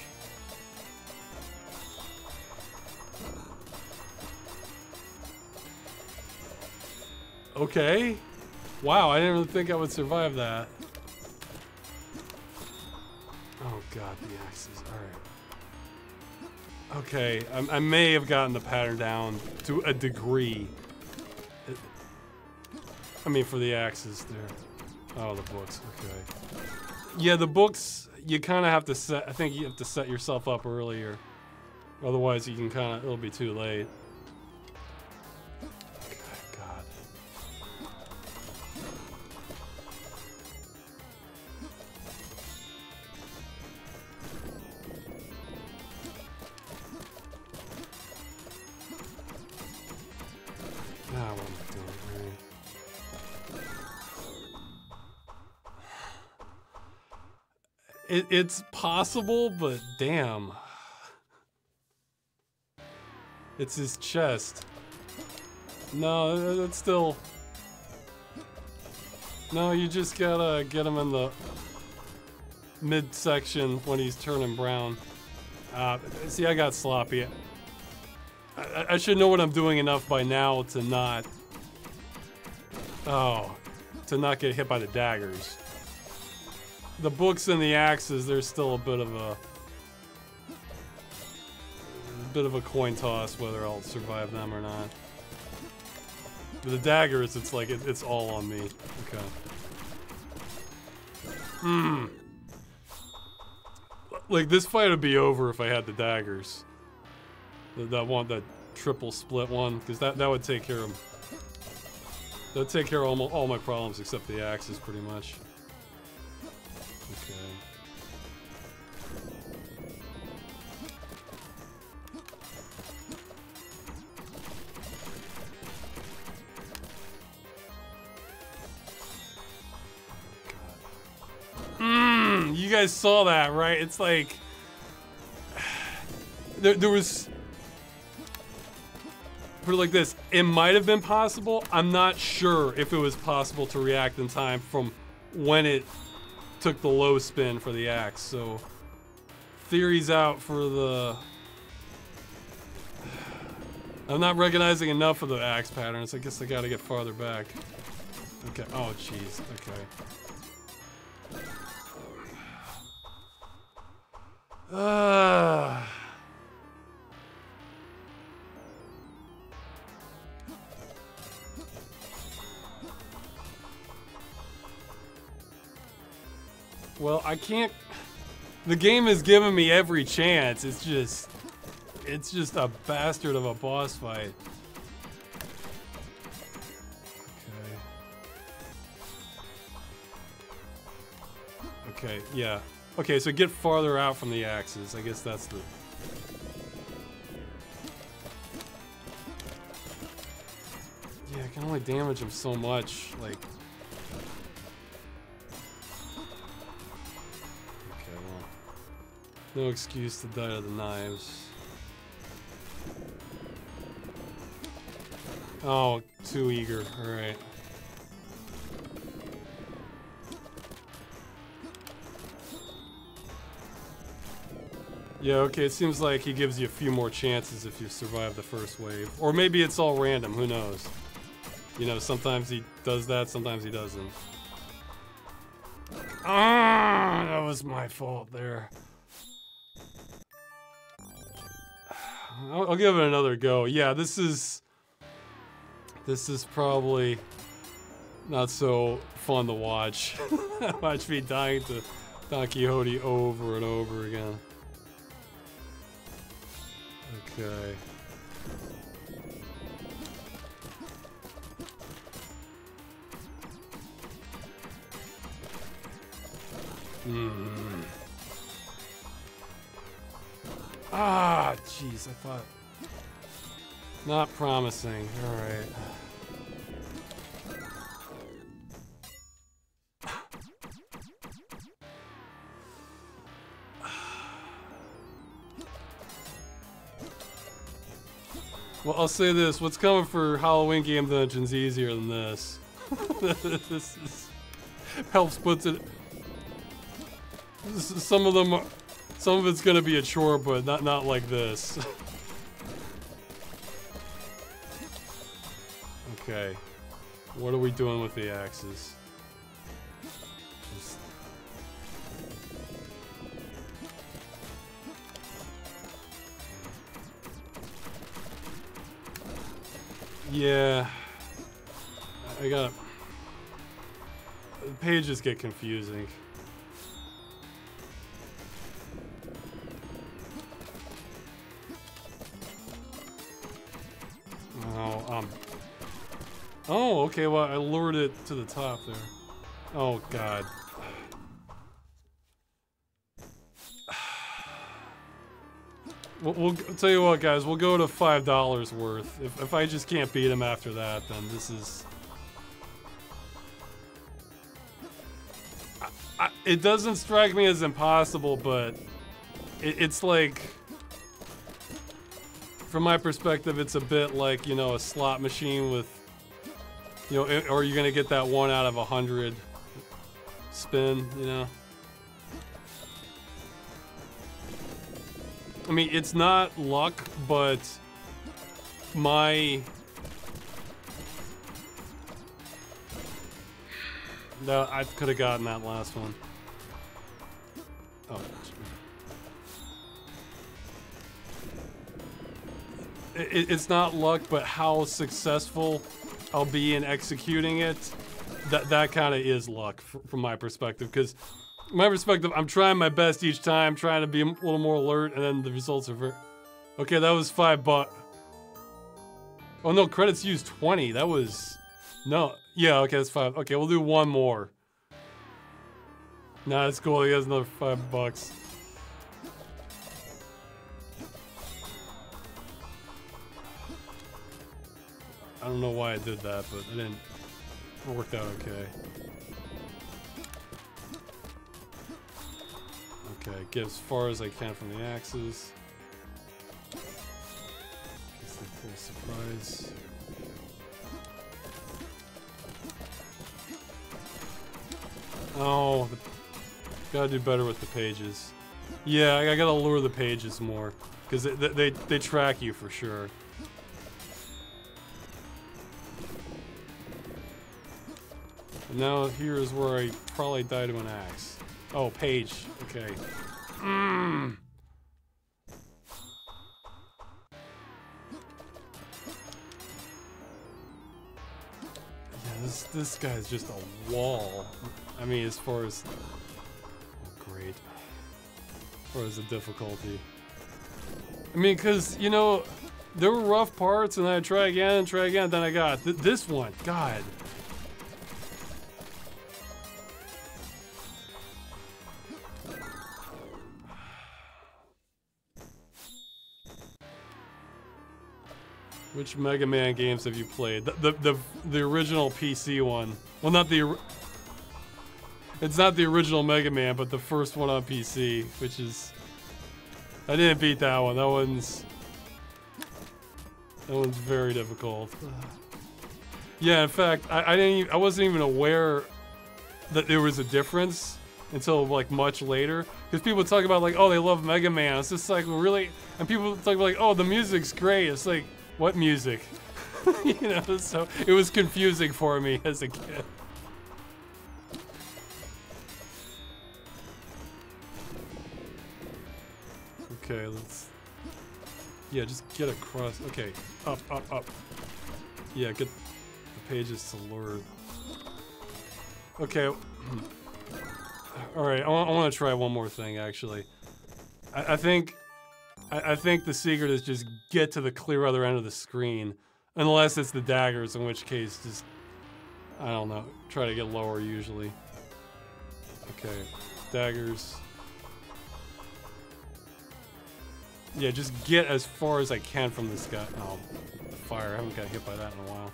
Okay. Wow, I didn't think I would survive that. Oh god, the axes. Alright. Okay, I, I may have gotten the pattern down to a degree. I mean, for the axes there. Oh, the books. Okay. Yeah, the books, you kind of have to set, I think you have to set yourself up earlier. Otherwise, you can kind of, it'll be too late. It, it's possible, but damn. It's his chest. No, it's still... No, you just gotta get him in the midsection when he's turning brown. Uh, see, I got sloppy. I, I, should know what I'm doing enough by now to not... Oh, to not get hit by the daggers. The books and the axes, there's still a bit of a... a bit of a coin toss whether I'll survive them or not. The daggers, it's like, it, it's all on me. Okay. Hmm. Like, this fight would be over if I had the daggers. That, that one, that triple split one, because that, that would take care of... That would take care of all, all my problems except the axes, pretty much. Guys saw that, right? It's like (sighs) there, there was put it like this it might have been possible. I'm not sure if it was possible to react in time from when it took the low spin for the axe. So theories out for the (sighs) i'm not recognizing enough of the axe patterns. I guess i gotta get farther back. Okay. Oh jeez. Okay Ah. Well, I can't... The game has given me every chance. It's just... It's just a bastard of a boss fight. Okay. Okay, yeah. Okay, so get farther out from the axes. I guess that's the... Yeah, I can only damage him so much, like... Okay, well... No excuse to die to the knives. Oh, too eager. Alright. Yeah, okay, it seems like he gives you a few more chances if you survive the first wave. Or maybe it's all random, who knows? You know, sometimes he does that, sometimes he doesn't. Ah, that was my fault there. I'll, I'll give it another go. Yeah, this is... This is probably not so fun to watch. (laughs) watch me dying to Don Quixote over and over again. Okay. Hmm. Ah, jeez, I thought. Not promising. All Well, I'll say this. What's coming for Halloween Game Dungeon's easier than this. (laughs) this is, helps puts it... Some of them... Some of it's gonna be a chore, but not, not like this. (laughs) okay. What are we doing with the axes? Yeah. I got pages get confusing. Oh, um. Oh, okay, well, I lured it to the top there. Oh, God. We'll, we'll tell you what, guys. We'll go to five dollars worth. If if I just can't beat him after that, then this is. It doesn't strike me as impossible, but it, it's like, from my perspective, it's a bit like you know a slot machine with You know, or you're gonna get that one out of a hundred spin, you know? I mean, it's not luck, but my... No, I could have gotten that last one. Oh. It, it's not luck, but how successful I'll be in executing it, that that kind of is luck from my perspective. Because my perspective, I'm trying my best each time, trying to be a little more alert, and then the results are very. Okay, that was five bucks. Oh no, credits used 20. That was. No. Yeah, okay, that's five. Okay, we'll do one more. Nah, that's cool. He has another five bucks. I don't know why I did that, but it didn't. It worked out okay. Okay, uh, get as far as I can from the axes. Pull surprise. Oh, gotta do better with the pages. Yeah, I, gotta lure the pages more. Because they, they, they track you for sure. And now here is where I probably die to an axe. Oh, page. Okay. Mm. Yeah, this this guy's just a wall. I mean, as far as oh, great. As far as the difficulty. I mean, cause you know, there were rough parts, and I try again, and try again, then I got th this one. God. Which Mega Man games have you played? The, the the the, original PC one. Well, not the. It's not the original Mega Man, but the first one on PC, which is. I didn't beat that one. That one's. That one's very difficult. Yeah, in fact, I, I didn't. I wasn't even aware that there was a difference until like much later. Because people talk about like, oh, they love Mega Man. It's just like really, and people talk about like, oh, the music's great. It's like what music? (laughs) you know, so it was confusing for me as a kid. Okay, let's... Yeah, just get across. Okay, up, up, up. Yeah, get the pages to lure. Okay. (clears throat) Alright, I, I want to try one more thing, actually. I, I think I, I think the secret is just get to the clear other end of the screen. Unless it's the daggers, in which case just, I don't know, try to get lower usually. Okay, daggers. Yeah, just get as far as I can from this guy. Oh, fire, I haven't got hit by that in a while.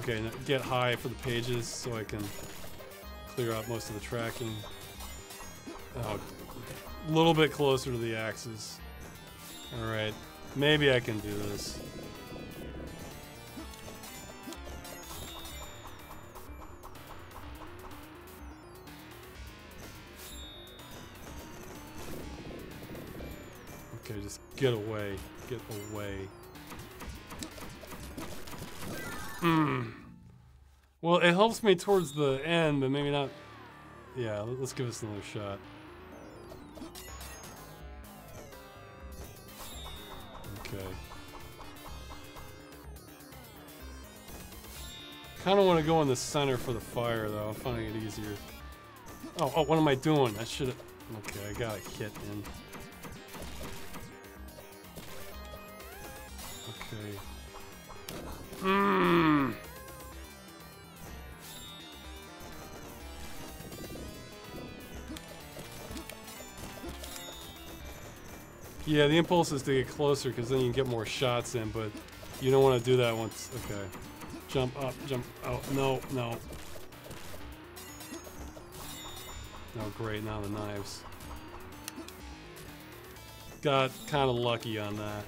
Okay, get high for the pages so I can clear out most of the tracking. Oh, a little bit closer to the axes. Alright, maybe I can do this. Okay, just get away. Get away. Hmm. Well, it helps me towards the end, but maybe not... Yeah, let's give this another shot. Okay. Kind of want to go in the center for the fire, though. I'm finding it easier. Oh, oh, what am I doing? I should have... Okay, I got a hit in. Okay. Mmm. Yeah, the impulse is to get closer because then you can get more shots in, but you don't want to do that once. Okay. Jump up, jump out. No, no. No, great, now the knives. Got kind of lucky on that.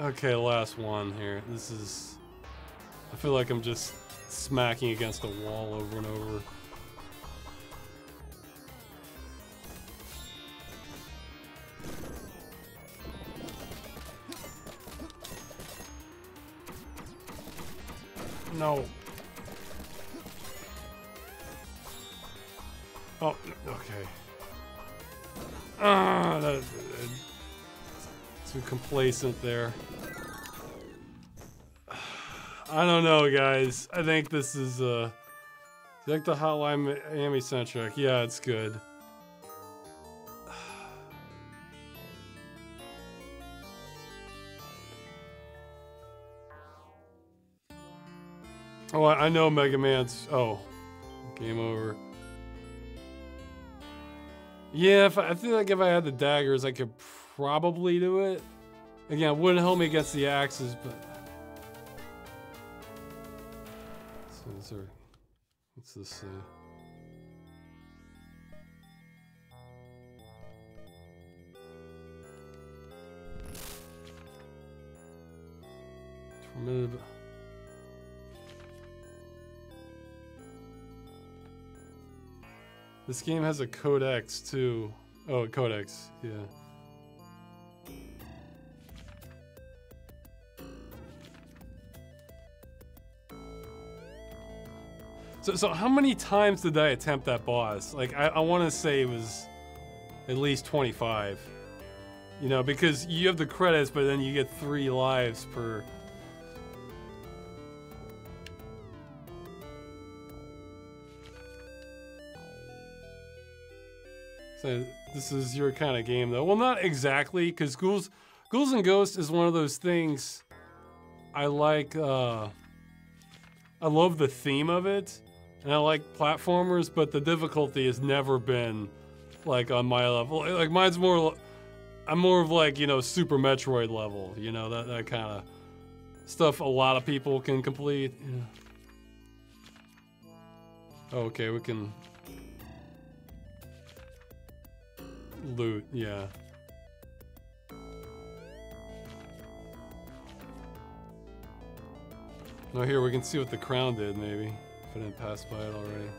Okay, last one here. This is... I feel like I'm just smacking against a wall over and over. No. Oh, okay. Ah, that, that, too complacent there. I don't know, guys. I think this is, uh... I think the Hotline Miami soundtrack. Yeah, it's good. (sighs) Oh, I know Mega Man's... Oh. Game over. Yeah, if I, I feel like if I had the daggers, I could probably do it. Again, it wouldn't help me against the axes, but... Is. What's this? Tormented... This game has a codex too. Oh, codex, yeah. So, so how many times did I attempt that boss? Like, I, I want to say it was at least 25. You know, because you have the credits, but then you get three lives per... So this is your kind of game, though. Well, not exactly, because Ghouls, Ghouls and Ghosts is one of those things I like, uh... I love the theme of it, and I like platformers, but the difficulty has never been like on my level. Like mine's more, I'm more of like you know Super Metroid level. You know that that kind of stuff. A lot of people can complete. Yeah. Oh, okay, we can loot. Yeah. No, here we can see what the crown did, maybe. If I didn't pass by it already.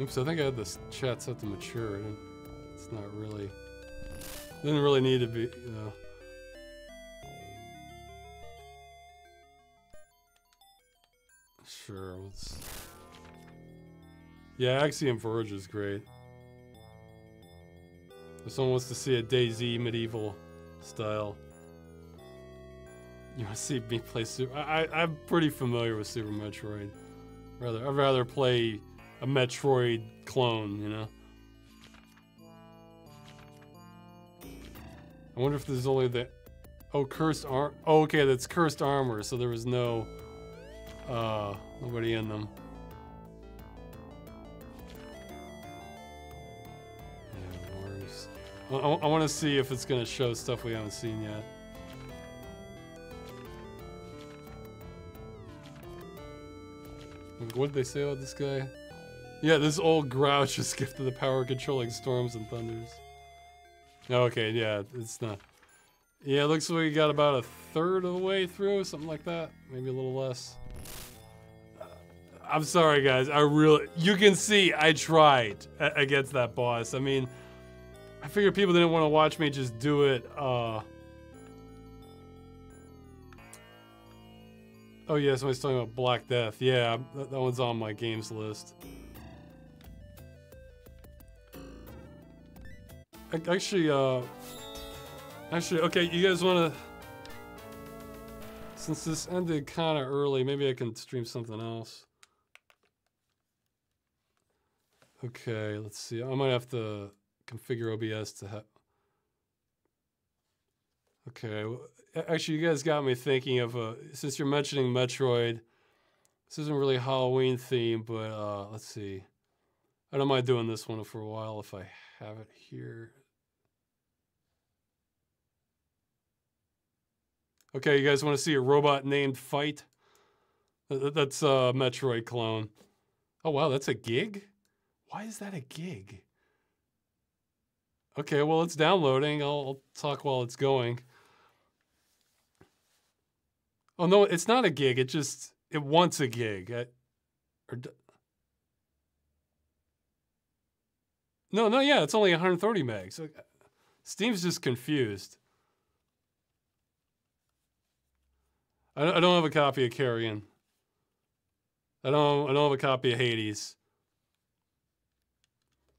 Oops, I think I had this chat set to mature. It's not really... Didn't really need to be, know... Sure, let's... Yeah, Axiom Verge is great. If someone wants to see a DayZ medieval style, you want (laughs) to see me play Super? I, I am pretty familiar with Super Metroid. Rather, I'd rather play a Metroid clone, you know. I wonder if there's only the oh cursed arm. Oh, okay, that's cursed armor. So there was no uh nobody in them. Yeah, I, I want to see if it's gonna show stuff we haven't seen yet. What did they say about this guy? Yeah, this old grouch is gifted the power of controlling storms and thunders. Okay, yeah, it's not. Yeah, it looks like we got about a third of the way through, something like that. Maybe a little less. I'm sorry, guys. I really... You can see I tried against that boss. I mean, I figured people didn't want to watch me just do it, uh... Oh yeah, somebody's talking about Black Death. Yeah, that, that one's on my games list. Actually, uh... Actually, okay, you guys wanna... Since this ended kinda early, maybe I can stream something else. Okay, let's see. I might have to configure OBS to have... Okay, actually, you guys got me thinking of a. Since you're mentioning Metroid, this isn't really Halloween theme, but uh, let's see. I don't mind doing this one for a while if I have it here. Okay, you guys want to see a robot named Fight? That's a Metroid clone. Oh wow, that's a gig? Why is that a gig? Okay, well, it's downloading. I'll, I'll talk while it's going. Oh no, it's not a gig. It just it wants a gig. I, or no, no, yeah, it's only 130 megs. So, Steam's just confused. I, I don't have a copy of Carrion. I don't. I don't have a copy of Hades.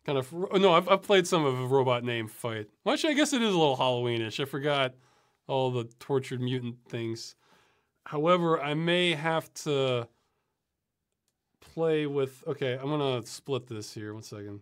Kind of. No, I've, I've played some of a robot name fight. Well, actually, I guess it is a little Halloweenish. I forgot all the tortured mutant things. However, I may have to play with. Okay, I'm gonna split this here. One second.